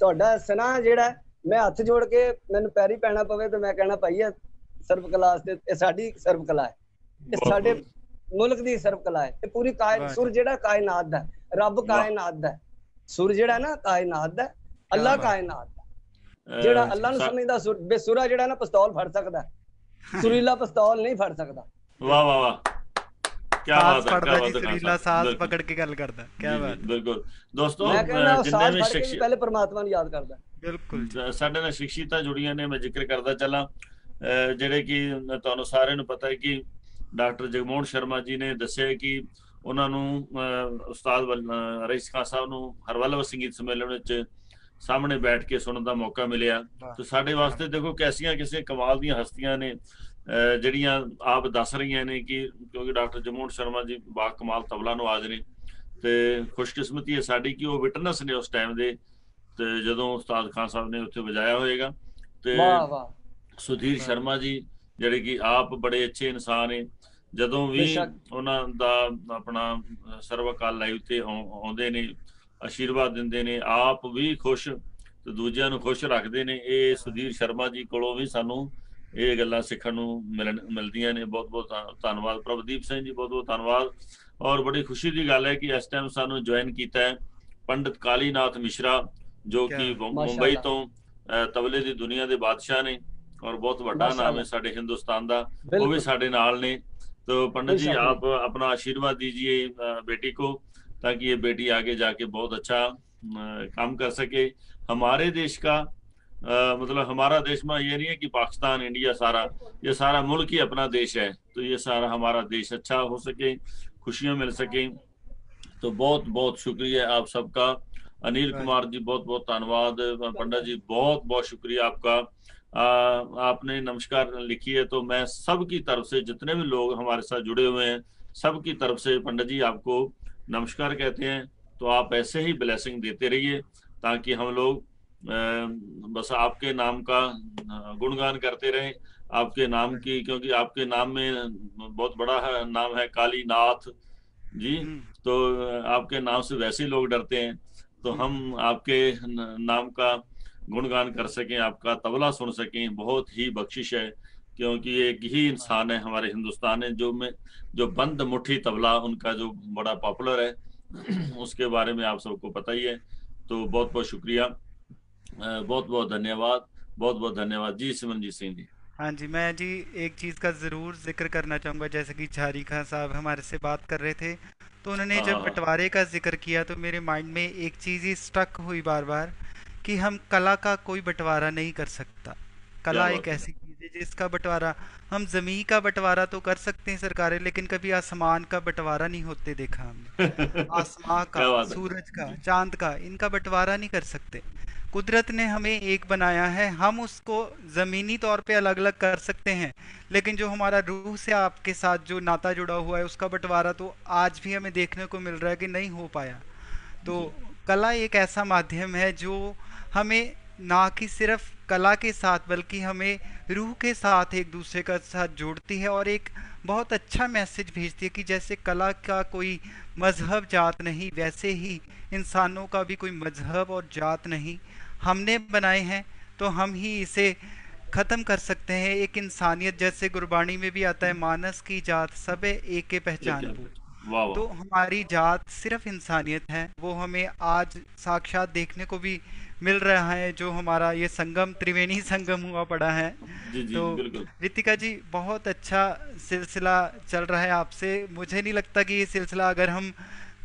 ਤੁਹਾਡਾ ਸਨਾ ਜਿਹੜਾ ਮੈਂ ਹੱਥ ਜੋੜ ਕੇ ਮੈਨੂੰ ਪੈਰੀ ਪੈਣਾ ਪਵੇ ਤੇ ਮੈਂ ਕਹਿਣਾ ਭਾਈ ਇਹ ਸਰਬ ਕਲਾ ਤੇ ਇਹ ਸਾਡੀ ਸਰਬ ਕਲਾ ਹੈ। ਇਹ ਸਾਡੇ ਮੁਲਕ ਦੀ ਸਰਬ ਕਲਾ ਹੈ। ਇਹ ਪੂਰੀ ਕਾਇਨ ਸੁਰ ਜਿਹੜਾ ਕਾਇਨਾਤ ਦਾ ਰੱਬ ਕਾਇਨਾਤ ਦਾ ਸੁਰ ਜਿਹੜਾ ਨਾ ਕਾਇਨਾਤ ਦਾ ਅੱਲਾ ਕਾਇਨਾਤ ਦਾ ਜਿਹੜਾ ਅੱਲਾ ਨੂੰ ਸਮਝਦਾ ਸੁਰ ਬੇਸੁਰਾ ਜਿਹੜਾ ਨਾ ਪਿਸਤੌਲ ਫੜ ਸਕਦਾ ਸੁਰੀਲਾ ਪਿਸਤੌਲ ਨਹੀਂ ਫੜ ਸਕਦਾ। ਵਾਹ ਵਾਹ ਵਾਹ। ਕੀ ਬਾਤ ਹੈ ਕੀ ਬਾਤ ਹੈ ਸੁਰੀਲਾ ਸਾਜ਼ ਪਕੜ ਕੇ ਗੱਲ ਕਰਦਾ ਕੀ ਬਾਤ ਬਿਲਕੁਲ। ਦੋਸਤੋ ਜਿੰਨੇ ਵੀ ਸ਼ਖਸੀਅਤ ਪਹਿਲੇ ਪਰਮਾਤਮਾ ਨੂੰ ਯਾਦ ਕਰਦਾ। ਬਿਲਕੁਲ ਸਾਡੇ ਨਾਲ ਸ਼ਖਸੀਅਤਾਂ ਜੁੜੀਆਂ ਨੇ ਮੈਂ ਜ਼ਿਕਰ ਕਰਦਾ ਚੱਲਾਂ। ਜਿਹੜੇ ਕਿ ਤੁਹਾਨੂੰ ਸਾਰਿਆਂ ਨੂੰ ਪਤਾ ਹੈ ਕਿ ਡਾਕਟਰ ਜਗਮੋਹਨ ਸ਼ਰਮਾ ਜੀ ਨੇ ਦੱਸਿਆ ਕਿ ਉਹਨਾਂ ਨੂੰ ਉਸਤਾਦ ਰਈਸ ਖਾਨ ਸਾਹਿਬ ਨੂੰ ਹਰਵਲਵ ਸੰਗੀਤ ਸੰਮੇਲਨ ਵਿੱਚ ਸਾਹਮਣੇ ਬੈਠ ਕੇ ਸੁਣਨ ਦਾ ਮੌਕਾ ਮਿਲਿਆ। ਤੇ ਸਾਡੇ ਵਾਸਤੇ ਦੇਖੋ ਕੈਸੀਆਂ ਕਿਸੇ ਕਮਾਲ ਦੀਆਂ ਹਸਤੀਆਂ ਨੇ। ਜਿਹੜੀਆਂ ਆਪ ਦੱਸ ਰਹੀਆਂ ਨੇ ਕਿ ਕਿਉਂਕਿ ਡਾਕਟਰ ਜਗਮੋਹਨ ਸ਼ਰਮਾ ਜੀ ਬਾ ਕਮਾਲ ਤਬਲਾ ਨੂੰ ਆਜ ਨੇ ਤੇ ਖੁਸ਼ਕਿਸਮਤੀ ਹੈ ਸਾਡੀ ਕਿ ਉਹ ਵਿਟਨੈਸ ਨੇ ਉਸ ਟਾਈਮ ਦੇ ਤੇ ਜਦੋਂ ਉਸਤਾਦ ਖਾਨ ਸਾਹਿਬ ਨੇ ਉੱਥੇ ਵਜਾਇਆ ਹੋਏਗਾ ਤੇ ਵਾਹ ਵਾਹ। ਸੁਧੀਰ ਸ਼ਰਮਾ ਜੀ ਜਿਹੜੇ ਕਿ ਆਪ ਬੜੇ ਅੱਛੇ ਇਨਸਾਨ ਨੇ ਜਦੋਂ ਵੀ ਉਹਨਾਂ ਦਾ ਆਪਣਾ ਸਰਵਕਾਲ ਲਾਈਵ ਤੇ ਆਉਂਦੇ ਨੇ ਅਸ਼ੀਰਵਾਦ ਦਿੰਦੇ ਨੇ ਆਪ ਵੀ ਖੁਸ਼ ਤੇ ਦੂਜਿਆਂ ਨੂੰ ਖੁਸ਼ ਰੱਖਦੇ ਨੇ ਇਹ ਸੁਧੀਰ ਸ਼ਰਮਾ ਜੀ ਕੋਲੋਂ ਵੀ ਸਾਨੂੰ ਇਹ ਗੱਲਾਂ ਸਿੱਖਣ ਨੂੰ ਮਿਲਦੀਆਂ ਨੇ ਬਹੁਤ ਬਹੁਤ ਧੰਨਵਾਦ ਪ੍ਰਭਦੀਪ ਸਿੰਘ ਜੀ ਬਹੁਤ ਬਹੁਤ ਧੰਨਵਾਦ ਔਰ ਬੜੀ ਖੁਸ਼ੀ ਦੀ ਗੱਲ ਹੈ ਕਿ ਇਸ ਟਾਈਮ ਸਾਨੂੰ ਜੁਆਇਨ ਕੀਤਾ ਹੈ ਪੰਡਿਤ ਕਾਲੀਨਾਥ ਮਿਸ਼ਰਾ ਜੋ ਕਿ ਮੁੰਬਈ ਤੋਂ ਤਬਲੇ ਦੀ ਦੁਨੀਆ ਦੇ ਬਾਦਸ਼ਾਹ ਨੇ ਔਰ ਬਹੁਤ ਵੱਡਾ ਨਾਮ ਹੈ ਸਾਡੇ ਹਿੰਦੁਸਤਾਨ ਦਾ ਉਹ ਵੀ ਸਾਡੇ ਨਾਲ ਨੇ तो पंडित जी आप अपना आशीर्वाद दीजिए बेटी को ताकि ये बेटी आगे जाके बहुत अच्छा काम कर सके हमारे देश का आ, मतलब हमारा देश में ये नहीं है कि पाकिस्तान इंडिया सारा ये सारा मुल्क ही अपना देश है। तो ये सारा हमारा देश अच्छा हो सके खुशियाँ मिल सके। तो बहुत बहुत शुक्रिया आप सबका। अनिल कुमार जी बहुत बहुत धन्यवाद। पंडा जी बहुत बहुत शुक्रिया आपका। आ, आपने नमस्कार लिखी है तो मैं सबकी तरफ़ से जितने भी लोग हमारे साथ जुड़े हुए हैं सबकी तरफ़ से पंडित जी आपको नमस्कार कहते हैं। तो आप ऐसे ही ब्लेसिंग देते रहिए ताकि हम लोग बस आपके नाम का गुणगान करते रहें आपके नाम की क्योंकि आपके नाम में बहुत बड़ा है नाम है काली नाथ जी हम्म। तो आपके नाम से वैसे ही लोग डरते हैं तो हम्म। हम आपके नाम का गुणगान कर सकें आपका तबला सुन सकें बहुत ही बख्शिश है क्योंकि एक ही इंसान है हमारे हिंदुस्तान में जो में जो बंद मुट्ठी तबला उनका जो बड़ा पॉपुलर है उसके बारे में आप सबको पता ही है तो बहुत बहुत शुक्रिया बहुत बहुत धन्यवाद बहुत बहुत धन्यवाद। जी सिमरनजीत सिंह जी। हाँ जी मैं जी एक चीज़ का ज़रूर ज़िक्र करना चाहूँगा जैसे कि झारी खान साहब हमारे से बात कर रहे थे तो उन्होंने जब हाँ। बंटवारे का ज़िक्र किया तो मेरे माइंड में एक चीज़ ही स्टक हुई बार बार कि हम कला का कोई बंटवारा नहीं कर सकता। कला एक ऐसी चीज़ है जिसका बंटवारा हम ज़मीन का बंटवारा तो कर सकते हैं सरकारें लेकिन कभी आसमान का बंटवारा नहीं होते देखा हमने। आसमान का सूरज का चाँद का इनका बंटवारा नहीं कर सकते। कुदरत ने हमें एक बनाया है हम उसको ज़मीनी तौर पे अलग अलग कर सकते हैं। लेकिन जो हमारा रूह से आपके साथ जो नाता जुड़ा हुआ है उसका बंटवारा तो आज भी हमें देखने को मिल रहा है कि नहीं हो पाया। तो कला एक ऐसा माध्यम है जो हमें ना कि सिर्फ़ कला के साथ बल्कि हमें रूह के साथ एक दूसरे का साथ जोड़ती है और एक बहुत अच्छा मैसेज भेजती है कि जैसे कला का कोई मज़हब जात नहीं वैसे ही इंसानों का भी कोई मज़हब और जात नहीं। हमने बनाए हैं तो हम ही इसे ख़त्म कर सकते हैं। एक इंसानियत जैसे गुरबाणी में भी आता है मानस की जात सब एक के पहचान तो हमारी जात सिर्फ़ इंसानियत है वो हमें आज साक्षात देखने को भी मिल रहा है जो हमारा ये संगम त्रिवेणी संगम हुआ पड़ा है। जी जी, तो रितिका जी बहुत अच्छा सिलसिला चल रहा है आपसे। मुझे नहीं लगता कि ये सिलसिला अगर हम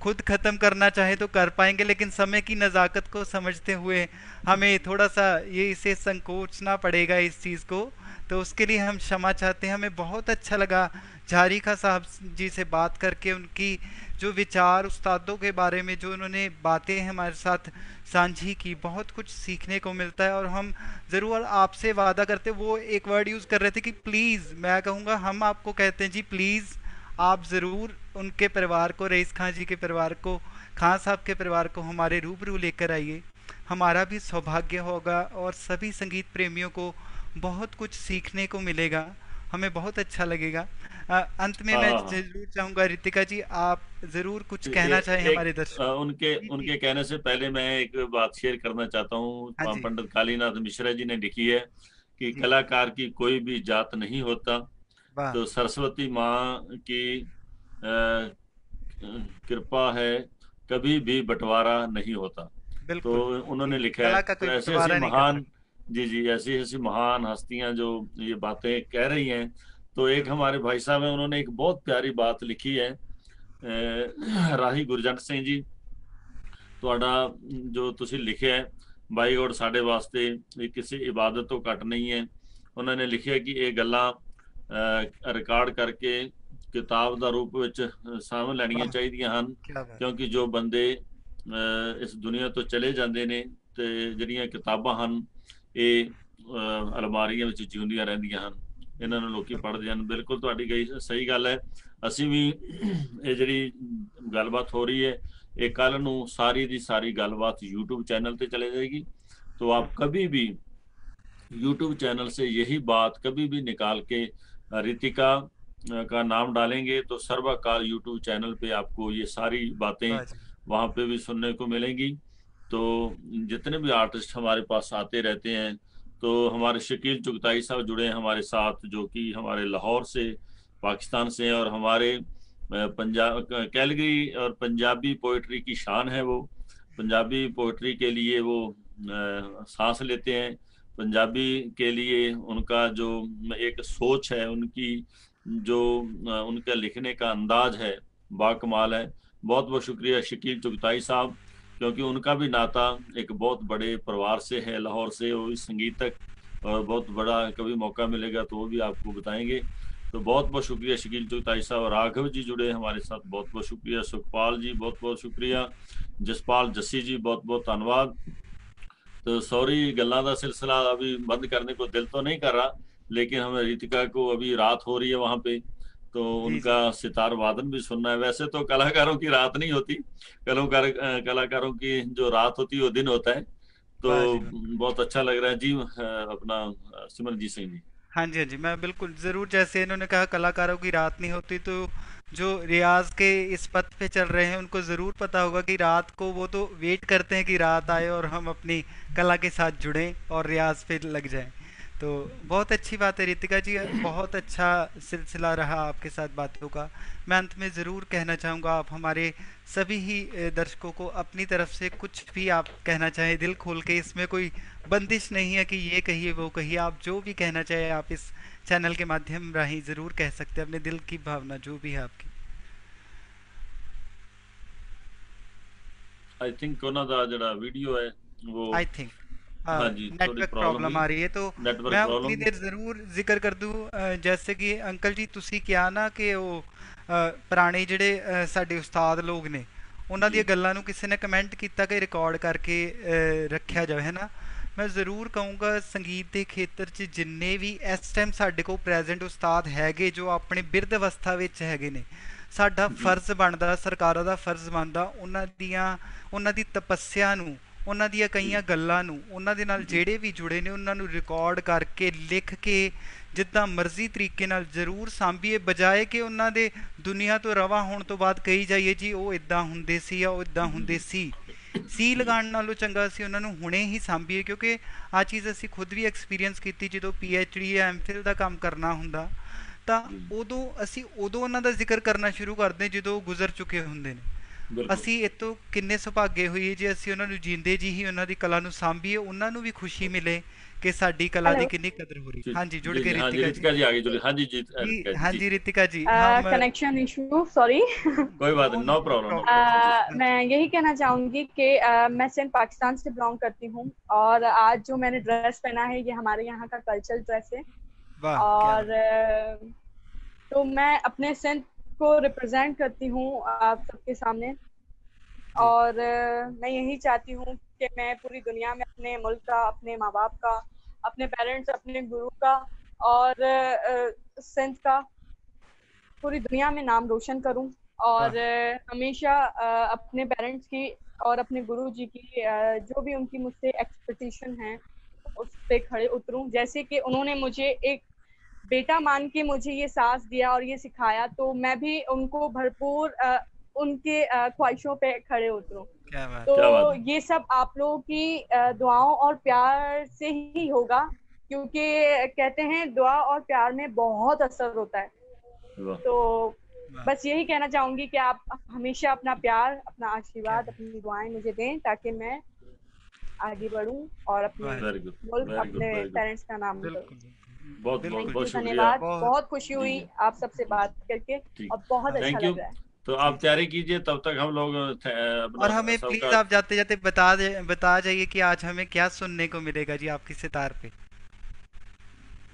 खुद खत्म करना चाहे तो कर पाएँगे, लेकिन समय की नज़ाकत को समझते हुए हमें थोड़ा सा ये इसे संकोचना पड़ेगा इस चीज़ को। तो उसके लिए हम क्षमा चाहते हैं। हमें बहुत अच्छा लगा झारिका साहब जी से बात करके, उनकी जो विचार उस्तादों के बारे में, जो उन्होंने बातें हमारे साथ साझी की, बहुत कुछ सीखने को मिलता है। और हम ज़रूर आपसे वादा करते वो एक वर्ड यूज़ कर रहे थे कि प्लीज़ मैं कहूँगा, हम आपको कहते हैं, जी प्लीज़ आप ज़रूर उनके परिवार को रईस खां जी के परिवार को खां साहब के परिवार को हमारे रूबरू लेकर आइए। हमारा भी सौभाग्य होगा और सभी संगीत प्रेमियों को बहुत कुछ सीखने को मिलेगा। हमें बहुत अच्छा लगेगा। आ, अंत में मैं हाँ। ज़रूर चाहूँगा रितिका जी आप ज़रूर कुछ कहना चाहें हमारे दर्शक उनके उनके कहने से पहले मैं एक बात शेयर करना चाहता हूँ। हाँ पंडित कालीनाथ मिश्रा जी ने लिखी है कि कलाकार की कोई भी जात नहीं होता। तो सरस्वती माँ की कृपा है कभी भी बंटवारा नहीं होता तो उन्होंने लिखा है तो ऐसे ऐसी महान जी जी ऐसी ऐसी महान हस्तियां जो ये बातें कह रही हैं तो एक हम्म। हमारे भाई साहब हैं उन्होंने एक बहुत प्यारी बात लिखी है राही गुरजंट सिंह जी ਤੁਹਾਡਾ ਜੋ ਤੁਸੀਂ ਲਿਖਿਆ ਹੈ ਬਾਈ ਗੋਡ ਸਾਡੇ ਵਾਸਤੇ ਇਹ ਕਿਸੇ ਇਬਾਦਤ ਤੋਂ ਘੱਟ ਨਹੀਂ ਹੈ ਉਹਨਾਂ ਨੇ ਲਿਖਿਆ ਕਿ ਇਹ ਗੱਲਾਂ ਰਿਕਾਰਡ ਕਰਕੇ ਕਿਤਾਬ ਦਾ ਰੂਪ ਵਿੱਚ ਸਾਹਮਣੇ ਲੈਣੀਆਂ ਚਾਹੀਦੀਆਂ ਹਨ ਕਿਉਂਕਿ ਜੋ ਬੰਦੇ ਇਸ ਦੁਨੀਆ ਤੋਂ ਚਲੇ ਜਾਂਦੇ ਨੇ ਤੇ ਜਿਹੜੀਆਂ ਕਿਤਾਬਾਂ ਹਨ ਇਹ ਅਲਮਾਰੀਆਂ ਵਿੱਚ ਜਿਉਂਦੀਆਂ ਰਹਿੰਦੀਆਂ ਹਨ ਇਹਨਾਂ ਨੂੰ ਲੋਕੀ ਪੜ੍ਹਦੇ ਹਨ ਬਿਲਕੁਲ ਤੁਹਾਡੀ ਗਈ ਸਹੀ ਗੱਲ ਹੈ ਅਸੀਂ ਵੀ ਇਹ ਜਿਹੜੀ ਗੱਲਬਾਤ ਹੋ ਰਹੀ ਹੈ ਇਹ ਕੱਲ ਨੂੰ ਸਾਰੀ ਦੀ ਸਾਰੀ ਗੱਲਬਾਤ YouTube ਚੈਨਲ ਤੇ ਚਲੇ ਜਾਏਗੀ तो आप कभी भी YouTube चैनल से यही बात कभी भी निकाल के रितिका का नाम डालेंगे तो सर्वकाल यूट्यूब चैनल पे आपको ये सारी बातें वहाँ पे भी सुनने को मिलेंगी। तो जितने भी आर्टिस्ट हमारे पास आते रहते हैं तो हमारे शकील चुगताई साहब जुड़े हैं हमारे साथ जो कि हमारे लाहौर से पाकिस्तान से और हमारे पंजाब कैलगरी और पंजाबी पोइट्री की शान है वो। पंजाबी पोइट्री के लिए वो सांस लेते हैं। पंजाबी के लिए उनका जो एक सोच है उनकी जो उनका लिखने का अंदाज है, बाकमाल है। बहुत बहुत शुक्रिया शकील चुगताई साहब, क्योंकि उनका भी नाता एक बहुत बड़े परिवार से है, लाहौर से वो भी संगीतक, और बहुत बड़ा कभी मौका मिलेगा तो वो भी आपको बताएँगे। तो बहुत बहुत शुक्रिया शकील चुगताई साहब राघव जी जुड़े हमारे साथ, बहुत बहुत शुक्रिया। सुखपाल जी, बहुत बहुत शुक्रिया। जसपाल जस्सी जी, बहुत बहुत धन्यवाद। तो सॉरी गल्ला का सिलसिला अभी बंद करने को दिल तो नहीं कर रहा लेकिन हमें रितिका को अभी रात हो रही है वहाँ पे तो उनका सितार वादन भी सुनना है। वैसे तो कलाकारों की रात नहीं होती। कलाकार कलाकारों की जो रात होती है वो दिन होता है। तो बहुत अच्छा लग रहा है। जी अपना सिमरनजीत सिंह जी हाँ। जी हाँ जी मैं बिल्कुल ज़रूर जैसे इन्होंने कहा कलाकारों की रात नहीं होती तो जो रियाज के इस पथ पे चल रहे हैं उनको ज़रूर पता होगा कि रात को वो तो वेट करते हैं कि रात आए और हम अपनी कला के साथ जुड़ें और रियाज पे लग जाएँ। तो बहुत अच्छी बात है रितिका जी बहुत अच्छा सिलसिला रहा आपके साथ बातों का मैं अंत में ज़रूर कहना चाहूँगा आप हमारे सभी ही दर्शकों को अपनी तरफ से कुछ भी आप कहना चाहें दिल खोल के इसमें कोई बंदिश नहीं है कि ये कहिए वो कहिए आप जो भी कहना चाहें आप इस चैनल के माध्यम राही ज़रूर कह सकते हैं अपने दिल की भावना जो भी है आपकी आई थिंक ਉਹਨਾਂ ਦਾ ਜਿਹੜਾ ਵੀਡੀਓ ਹੈ ਉਹ आई थिंक नेटवर्क प्रॉब्लम आ रही है तो मैं उतनी देर ਜ਼ਰੂਰ ਜ਼ਿਕਰ ਕਰ ਦੂੰ ਜੈਸੇ ਕਿ ਅੰਕਲ ਜੀ ਤੁਸੀਂ ਕਿਹਾ ਨਾ ਕਿ ਉਹ ਪੁਰਾਣੇ ਜਿਹੜੇ ਸਾਡੇ ਉਸਤਾਦ ਲੋਕ ਨੇ ਉਹਨਾਂ ਦੀਆਂ ਗੱਲਾਂ ਨੂੰ ਕਿਸੇ ਨੇ ਕਮੈਂਟ ਕੀਤਾ ਕਿ ਰਿਕਾਰਡ ਕਰਕੇ ਰੱਖਿਆ ਜਾਵੇ ਹੈ ਨਾ ਮੈਂ ਜ਼ਰੂਰ ਕਹੂੰਗਾ ਸੰਗੀਤ ਦੇ ਖੇਤਰ 'ਚ ਜਿੰਨੇ ਵੀ ਇਸ ਟਾਈਮ ਸਾਡੇ ਕੋਲ ਪ੍ਰੈਜ਼ੈਂਟ ਉਸਤਾਦ ਹੈਗੇ ਜੋ ਆਪਣੇ ਬਿਰਧ ਅਵਸਥਾ ਵਿੱਚ ਹੈਗੇ ਨੇ ਸਾਡਾ ਫਰਜ਼ ਬਣਦਾ ਸਰਕਾਰਾਂ ਦਾ ਫਰਜ਼ ਬਣਦਾ ਉਹਨਾਂ ਦੀਆਂ ਉਹਨਾਂ ਦੀ ਤਪੱਸਿਆ ਨੂੰ ਉਹਨਾਂ ਦੀਆਂ ਕਈਆਂ ਗੱਲਾਂ ਨੂੰ ਉਹਨਾਂ ਦੇ ਨਾਲ ਜਿਹੜੇ ਵੀ ਜੁੜੇ ਨੇ ਉਹਨਾਂ ਨੂੰ ਰਿਕਾਰਡ ਕਰਕੇ ਲਿਖ ਕੇ ਜਿੱਦਾਂ ਮਰਜ਼ੀ ਤਰੀਕੇ ਨਾਲ ਜ਼ਰੂਰ ਸਾਂਭੀਏ ਬਜਾਏ ਕਿ ਉਹਨਾਂ ਦੇ ਦੁਨੀਆ ਤੋਂ ਰਵਾ ਹੋਣ ਤੋਂ ਬਾਅਦ ਕਹੀ ਜਾਈਏ ਜੀ ਉਹ ਇਦਾਂ ਹੁੰਦੇ ਸੀ ਜਾਂ ਉਹ ਇਦਾਂ ਹੁੰਦੇ ਸੀ। ਸੀ ਲਗਾਉਣ ਨਾਲੋਂ ਚੰਗਾ ਸੀ ਉਹਨਾਂ ਨੂੰ ਹੁਣੇ ਹੀ ਸਾਂਭੀਏ ਕਿਉਂਕਿ ਆ ਚੀਜ਼ ਅਸੀਂ ਖੁਦ ਵੀ ਐਕਸਪੀਰੀਅੰਸ ਕੀਤੀ ਜਦੋਂ ਪੀ ਐਚ ਡੀ ਜਾਂ ਐਮਫਿਲ ਦਾ ਕੰਮ ਕਰਨਾ ਹੁੰਦਾ ਤਾਂ ਉਦੋਂ ਅਸੀਂ ਉਦੋਂ ਉਹਨਾਂ ਦਾ ਜ਼ਿਕਰ ਕਰਨਾ ਸ਼ੁਰੂ ਕਰਦੇ ਜਦੋਂ ਗੁਜ਼ਰ ਚੁੱਕੇ ਹੁੰਦੇ ਨੇ। ਅਸੀਂ ਇਹ ਤੋਂ ਕਿੰਨੇ ਸੁਭਾਗੇ ਹੋਈਏ ਜੇ ਅਸੀਂ ਉਹਨਾਂ ਨੂੰ ਜਿੰਦੇ ਜੀ ਹੀ ਉਹਨਾਂ ਦੀ ਕਲਾ ਨੂੰ ਸਾਂਭੀਏ ਉਹਨਾਂ ਨੂੰ ਵੀ ਖੁਸ਼ੀ ਮਿਲੇ ਕਿ ਸਾਡੀ ਕਲਾ ਦੀ ਕਿੰਨੀ ਕਦਰ ਹੋ ਰਹੀ ਹਾਂਜੀ ਜੁੜ ਕੇ रितिका जी आगे जुड़े हाँ जी जी हाँ जी Ritika ji connection issue sorry कोई बात नहीं नो प्रॉब्लम मैं यही कहना चाहूंगी कि मैं सिंध पाकिस्तान से बिलोंग करती हूँ और आज जो मैंने ड्रेस पहना है ये हमारे यहाँ का कल्चरल ड्रेस है और तो मैं अपने सिंध को रिप्रेजेंट करती हूँ आप सबके सामने। और मैं यही चाहती हूँ कि मैं पूरी दुनिया में अपने मुल्क का अपने माँ बाप का अपने पेरेंट्स अपने गुरु का और सिंध का पूरी दुनिया में नाम रोशन करूँ। और हमेशा अपने पेरेंट्स की और अपने गुरु जी की जो भी उनकी मुझसे एक्सपेक्टेशन है उस पर खड़े उतरूं। जैसे कि उन्होंने मुझे एक बेटा मान के मुझे ये सास दिया और ये सिखाया तो मैं भी उनको भरपूर उनके ख्वाहिशों पे खड़े उतरूं। तो ये सब आप लोगों की दुआओं और प्यार से ही होगा क्योंकि कहते हैं दुआ और प्यार में बहुत असर होता है। तो बस यही कहना चाहूँगी कि आप हमेशा अपना प्यार अपना आशीर्वाद अपनी दुआएँ मुझे दें ताकि मैं आगे बढ़ूं और अपने मुल्क अपने पेरेंट्स का नाम बहुत बहुत बहुत धन्यवाद। बहुत खुशी हुई आप सबसे बात करके और बहुत अच्छा लग रहा है। तो आप तैयारी कीजिए तब तक हम लोग और हमें प्लीज़ आप जाते जाते बता दे बता जाइए कि आज हमें क्या सुनने को मिलेगा जी आपकी सितार पे।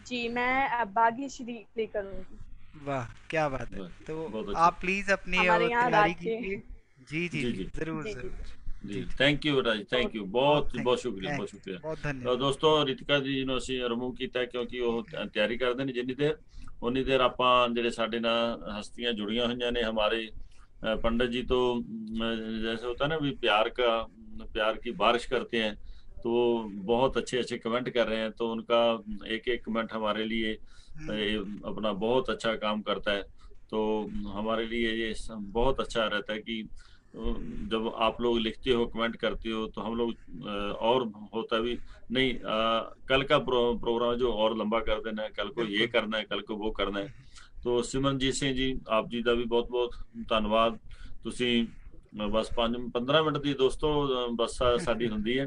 जी मैं बागी श्री प्ले करूँगी वाह क्या बात है। तो आप प्लीज़ अपनी तैयारी कीजिए। जी जी जी ज़रूर ज़रूर। ਜੀ thank you Raj thank you ਬਹੁਤ ਬਹੁਤ ਸ਼ੁਕਰੀਆ ਬਹੁਤ ਸ਼ੁਕਰੀਆ ਬਹੁਤ ਧੰਨਵਾਦ ਦੋਸਤੋ ਰਿਤਿਕਾ ਜੀ ਨੂੰ ਅਸੀਂ ਰਿਮੂਵ ਕੀਤਾ ਕਿਉਂਕਿ ਉਹ ਤਿਆਰੀ ਕਰਦੇ ਨੇ ਜਿੰਨੀ ਦੇਰ ਉਨੀ ਦੇਰ ਆਪਾਂ ਜਿਹੜੇ ਸਾਡੇ ਨਾਲ ਹਸਤੀਆਂ ਜੁੜੀਆਂ ਹੋਈਆਂ ਨੇ ਹਮਾਰੇ पंडित जी तो जैसे होता है ना भी प्यार का प्यार की बारिश करते हैं तो बहुत अच्छे अच्छे कमेंट कर रहे हैं तो उनका एक एक कमेंट हमारे लिए अपना बहुत अच्छा काम करता है तो हमारे लिए ये बहुत अच्छा रहता है कि जब आप लोग लिखते हो कमेंट करते हो तो हम लोग और होता भी नहीं आ, कल का प्रो, प्रोग्राम जो और लंबा कर देना है कल को ये करना है कल को वो करना है तो सिमरनजीत ਸਿੰਘ ਜੀ ਆਪ ਜੀ ਦਾ ਵੀ ਬਹੁਤ ਬਹੁਤ ਧੰਨਵਾਦ ਤੁਸੀਂ ਬਸ 5 15 ਮਿੰਟ ਦੀ ਦੋਸਤੋ ਬਸ ਸਾਡੀ ਹੁੰਦੀ ਹੈ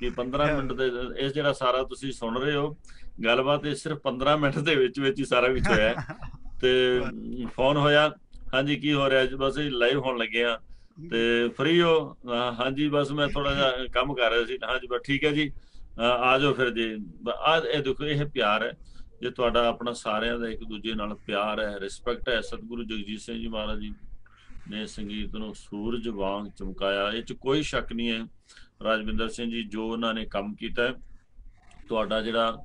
ਕਿ 15 ਮਿੰਟ ਦੇ ਇਸ ਜਿਹੜਾ ਸਾਰਾ ਤੁਸੀਂ ਸੁਣ ਰਹੇ ਹੋ ਗੱਲਬਾਤ ਇਹ ਸਿਰਫ 15 ਮਿੰਟ ਦੇ ਵਿੱਚ ਵਿੱਚ ਹੀ ਸਾਰਾ ਕੁਝ ਹੋਇਆ ਤੇ ਫੋਨ ਹੋਇਆ ਹਾਂਜੀ ਕੀ ਹੋ ਰਿਹਾ ਬਸ ਲਾਈਵ ਹੋਣ ਲੱਗੇ ਆ ਤੇ ਫਰੀ ਹੋ? ਹਾਂਜੀ, ਬਸ ਮੈਂ ਥੋੜਾ ਜਿਹਾ ਕੰਮ ਕਰ ਰਿਹਾ ਸੀ। ਹਾਂਜੀ, ਬਸ ਠੀਕ ਹੈ ਜੀ। ਆ ਜਾਓ ਫਿਰ ਜੀ। ਆ, ਇਹ ਦੇਖੋ, ਇਹ ਪਿਆਰ ਹੈ। ਜੇ ਤੁਹਾਡਾ ਆਪਣਾ ਸਾਰਿਆਂ ਦਾ ਇੱਕ ਦੂਜੇ ਨਾਲ ਪਿਆਰ ਹੈ ਰਿਸਪੈਕਟ ਹੈ, ਸਤਿਗੁਰੂ ਜਗਜੀਤ ਸਿੰਘ ਜੀ ਮਹਾਰਾਜ ਜੀ ਨੇ ਸੰਗੀਤ ਨੂੰ ਸੂਰਜ ਵਾਂਗ ਚਮਕਾਇਆ। ਇਹ ਚ ਕੋਈ ਸ਼ੱਕ ਨਹੀਂ ਹੈ। ਰਾਜਵਿੰਦਰ ਸਿੰਘ ਜੀ, ਜੋ ਉਹਨਾਂ ਨੇ ਕੰਮ ਕੀਤਾ ਤੁਹਾਡਾ ਜਿਹੜਾ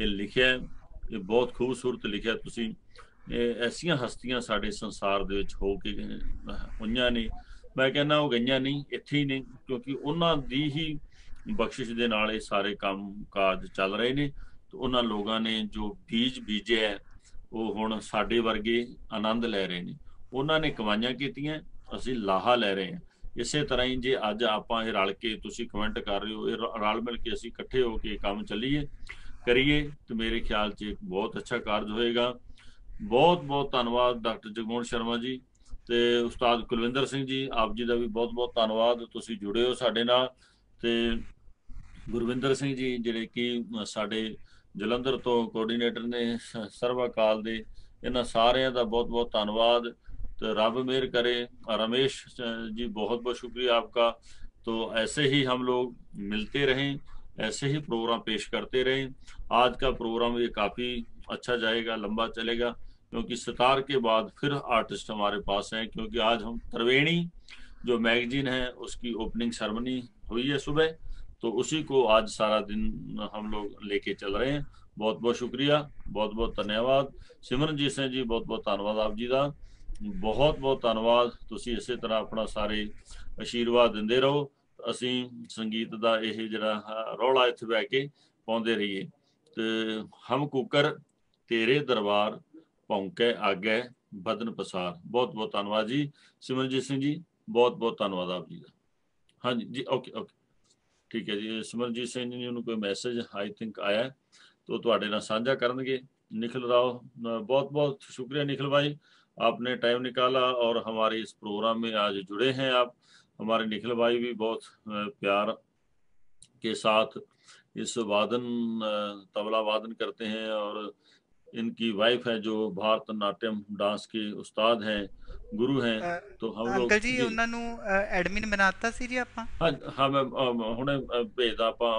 ਇਹ ਲਿਖਿਆ ਇਹ ਬਹੁਤ ਖੂਬਸੂਰਤ ਲਿਖਿਆ ਤੁਸੀਂ ਇਹ ਐਸੀਆਂ ਹਸਤੀਆਂ ਸਾਡੇ ਸੰਸਾਰ ਦੇ ਵਿੱਚ ਹੋ ਕੇ ਹੋਈਆਂ ਨੇ ਮੈਂ ਕਹਿੰਦਾ ਉਹ ਗਈਆਂ ਨਹੀਂ, ਇੱਥੇ ਹੀ ਨੇ, ਕਿਉਂਕਿ ਉਹਨਾਂ ਦੀ ਹੀ ਬਖਸ਼ਿਸ਼ ਦੇ ਨਾਲ ਇਹ ਸਾਰੇ ਕੰਮ ਕਾਜ ਚੱਲ ਰਹੇ ਨੇ ਤੇ ਉਹਨਾਂ ਲੋਕਾਂ ਨੇ ਜੋ ਬੀਜ ਬੀਜਿਆ ਉਹ ਹੁਣ ਸਾਡੇ ਵਰਗੇ ਆਨੰਦ ਲੈ ਰਹੇ ਨੇ। ਉਹਨਾਂ ਨੇ ਕਮਾਈਆਂ ਕੀਤੀਆਂ, ਅਸੀਂ ਲਾਹਾ ਲੈ ਰਹੇ ਹਾਂ। ਇਸੇ ਤਰ੍ਹਾਂ ਹੀ ਜੇ ਅੱਜ ਆਪਾਂ ਇਹ ਰਲ ਕੇ ਤੁਸੀਂ ਕਮੈਂਟ ਕਰ ਰਹੇ ਹੋ, ਇਹ ਰਲ ਮਿਲ ਕੇ ਅਸੀਂ ਇਕੱਠੇ ਹੋ ਕੇ ਕੰਮ ਚੱਲੀਏ, ਕਰੀਏ ਤੇ ਮੇਰੇ ਖਿਆਲ 'ਚ ਇੱਕ ਬਹੁਤ ਅੱਛਾ ਕਾਰਜ ਹੋਏਗਾ। ਬਹੁਤ ਬਹੁਤ ਧੰਨਵਾਦ ਡਾਕਟਰ ਜਗਮੋਹਨ ਸ਼ਰਮਾ ਜੀ। ਤੇ ਉਸਤਾਦ ਕੁਲਵਿੰਦਰ ਸਿੰਘ ਜੀ ਆਪ ਜੀ ਦਾ ਵੀ ਬਹੁਤ ਬਹੁਤ ਧੰਨਵਾਦ ਤੁਸੀਂ ਜੁੜੇ ਹੋ ਸਾਡੇ ਨਾਲ ਤੇ ਗੁਰਵਿੰਦਰ ਸਿੰਘ ਜੀ ਜਿਹੜੇ ਕਿ ਸਾਡੇ ਜਲੰਧਰ ਤੋਂ ਕੋਆਰਡੀਨੇਟਰ ਨੇ ਸਰਵਾ ਕਾਲ ਦੇ ਇਹਨਾਂ ਸਾਰਿਆਂ ਦਾ ਬਹੁਤ ਬਹੁਤ ਧੰਨਵਾਦ तो रब मेहर करे रमेश जी बहुत बहुत शुक्रिया आपका तो ऐसे ही हम लोग मिलते रहें ऐसे ही प्रोग्राम पेश करते रहें आज का प्रोग्राम ये काफ़ी अच्छा जाएगा लंबा चलेगा क्योंकि सितार के बाद फिर आर्टिस्ट हमारे पास हैं क्योंकि आज हम त्रिवेणी जो मैगजीन है उसकी ओपनिंग सेरेमनी हुई है सुबह तो उसी को आज सारा दिन हम लोग लेके चल रहे हैं बहुत बहुत शुक्रिया बहुत बहुत धन्यवाद सिमरनजीत सिंह जी बहुत बहुत धन्यवाद आप जी का ਬਹੁਤ ਬਹੁਤ ਧੰਨਵਾਦ ਤੁਸੀਂ ਇਸੇ ਤਰ੍ਹਾਂ ਆਪਣਾ ਸਾਰੇ ਅਸ਼ੀਰਵਾਦ ਦਿੰਦੇ ਰਹੋ ਅਸੀਂ ਸੰਗੀਤ ਦਾ ਇਹ ਜਿਹੜਾ ਰੌਲਾ ਇੱਥੇ ਬੈ ਕੇ ਪਾਉਂਦੇ ਰਹੀਏ ਤੇ ਹਮ ਕੁਕਰ ਤੇਰੇ ਦਰਬਾਰ ਭੌਂਕੇ ਆਗੇ ਬਦਨ ਪਸਾਰ ਬਹੁਤ ਬਹੁਤ ਧੰਨਵਾਦ ਜੀ ਸਿਮਰਨਜੀਤ ਸਿੰਘ ਜੀ ਬਹੁਤ ਬਹੁਤ ਧੰਨਵਾਦ ਆਪ ਜੀ ਦਾ ਹਾਂਜੀ ਜੀ ਓਕੇ ਓਕੇ ਠੀਕ ਹੈ ਜੀ ਸਿਮਰਨਜੀਤ ਸਿੰਘ ਜੀ ਨੂੰ ਕੋਈ ਮੈਸੇਜ ਆਈ ਥਿੰਕ ਆਇਆ तो ਤੁਹਾਡੇ ਨਾਲ ਸਾਂਝਾ ਕਰਨਗੇ ਨਿਖਲ ਰਾਓ ਬਹੁਤ ਬਹੁਤ ਸ਼ੁਕਰੀਆ ਨਿਖਲ ਭਾਈ आपने टाइम निकाला और हमारे इस प्रोग्राम में आज जुड़े हैं आप हमारे निखिल भाई भी बहुत प्यार के साथ इस वादन तबला वादन करते हैं और इनकी वाइफ है जो भारत नाट्यम डांस के उस्ताद हैं ਗੁਰੂ ਹੈ तो हम लोग ਅੰਕਲ ਜੀ ਉਹਨਾਂ ਨੂੰ ਐਡਮਿਨ ਬਣਾਤਾ ਸੀ ਜੀ ਆਪਾਂ ਹਾਂ ਹਾਂ ਮੈਂ ਹੁਣੇ ਭੇਜਦਾ ਆਪਾਂ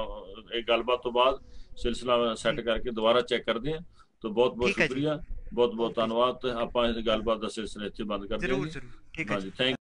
ਇਹ ਗੱਲਬਾਤ ਤੋਂ ਬਾਅਦ ਸਿਲਸਿਲਾ ਸੈੱਟ ਕਰਕੇ ਦੁਬਾਰਾ ਚੈੱਕ ਕਰਦੇ ਹਾਂ तो बहुत बहुत शुक्रिया बहुत बहुत धन्यवाद ਆਪਾਂ ਇਸ ਗੱਲਬਾਤ ਦਾ ਸਿਲਸਿਲਾ ਇੱਥੇ ਬੰਦ ਕਰਦੇ ਹਾਂ ਜਰੂਰ ਜਰੂਰ ਠੀਕ ਹੈ ਜੀ ਥੈਂਕ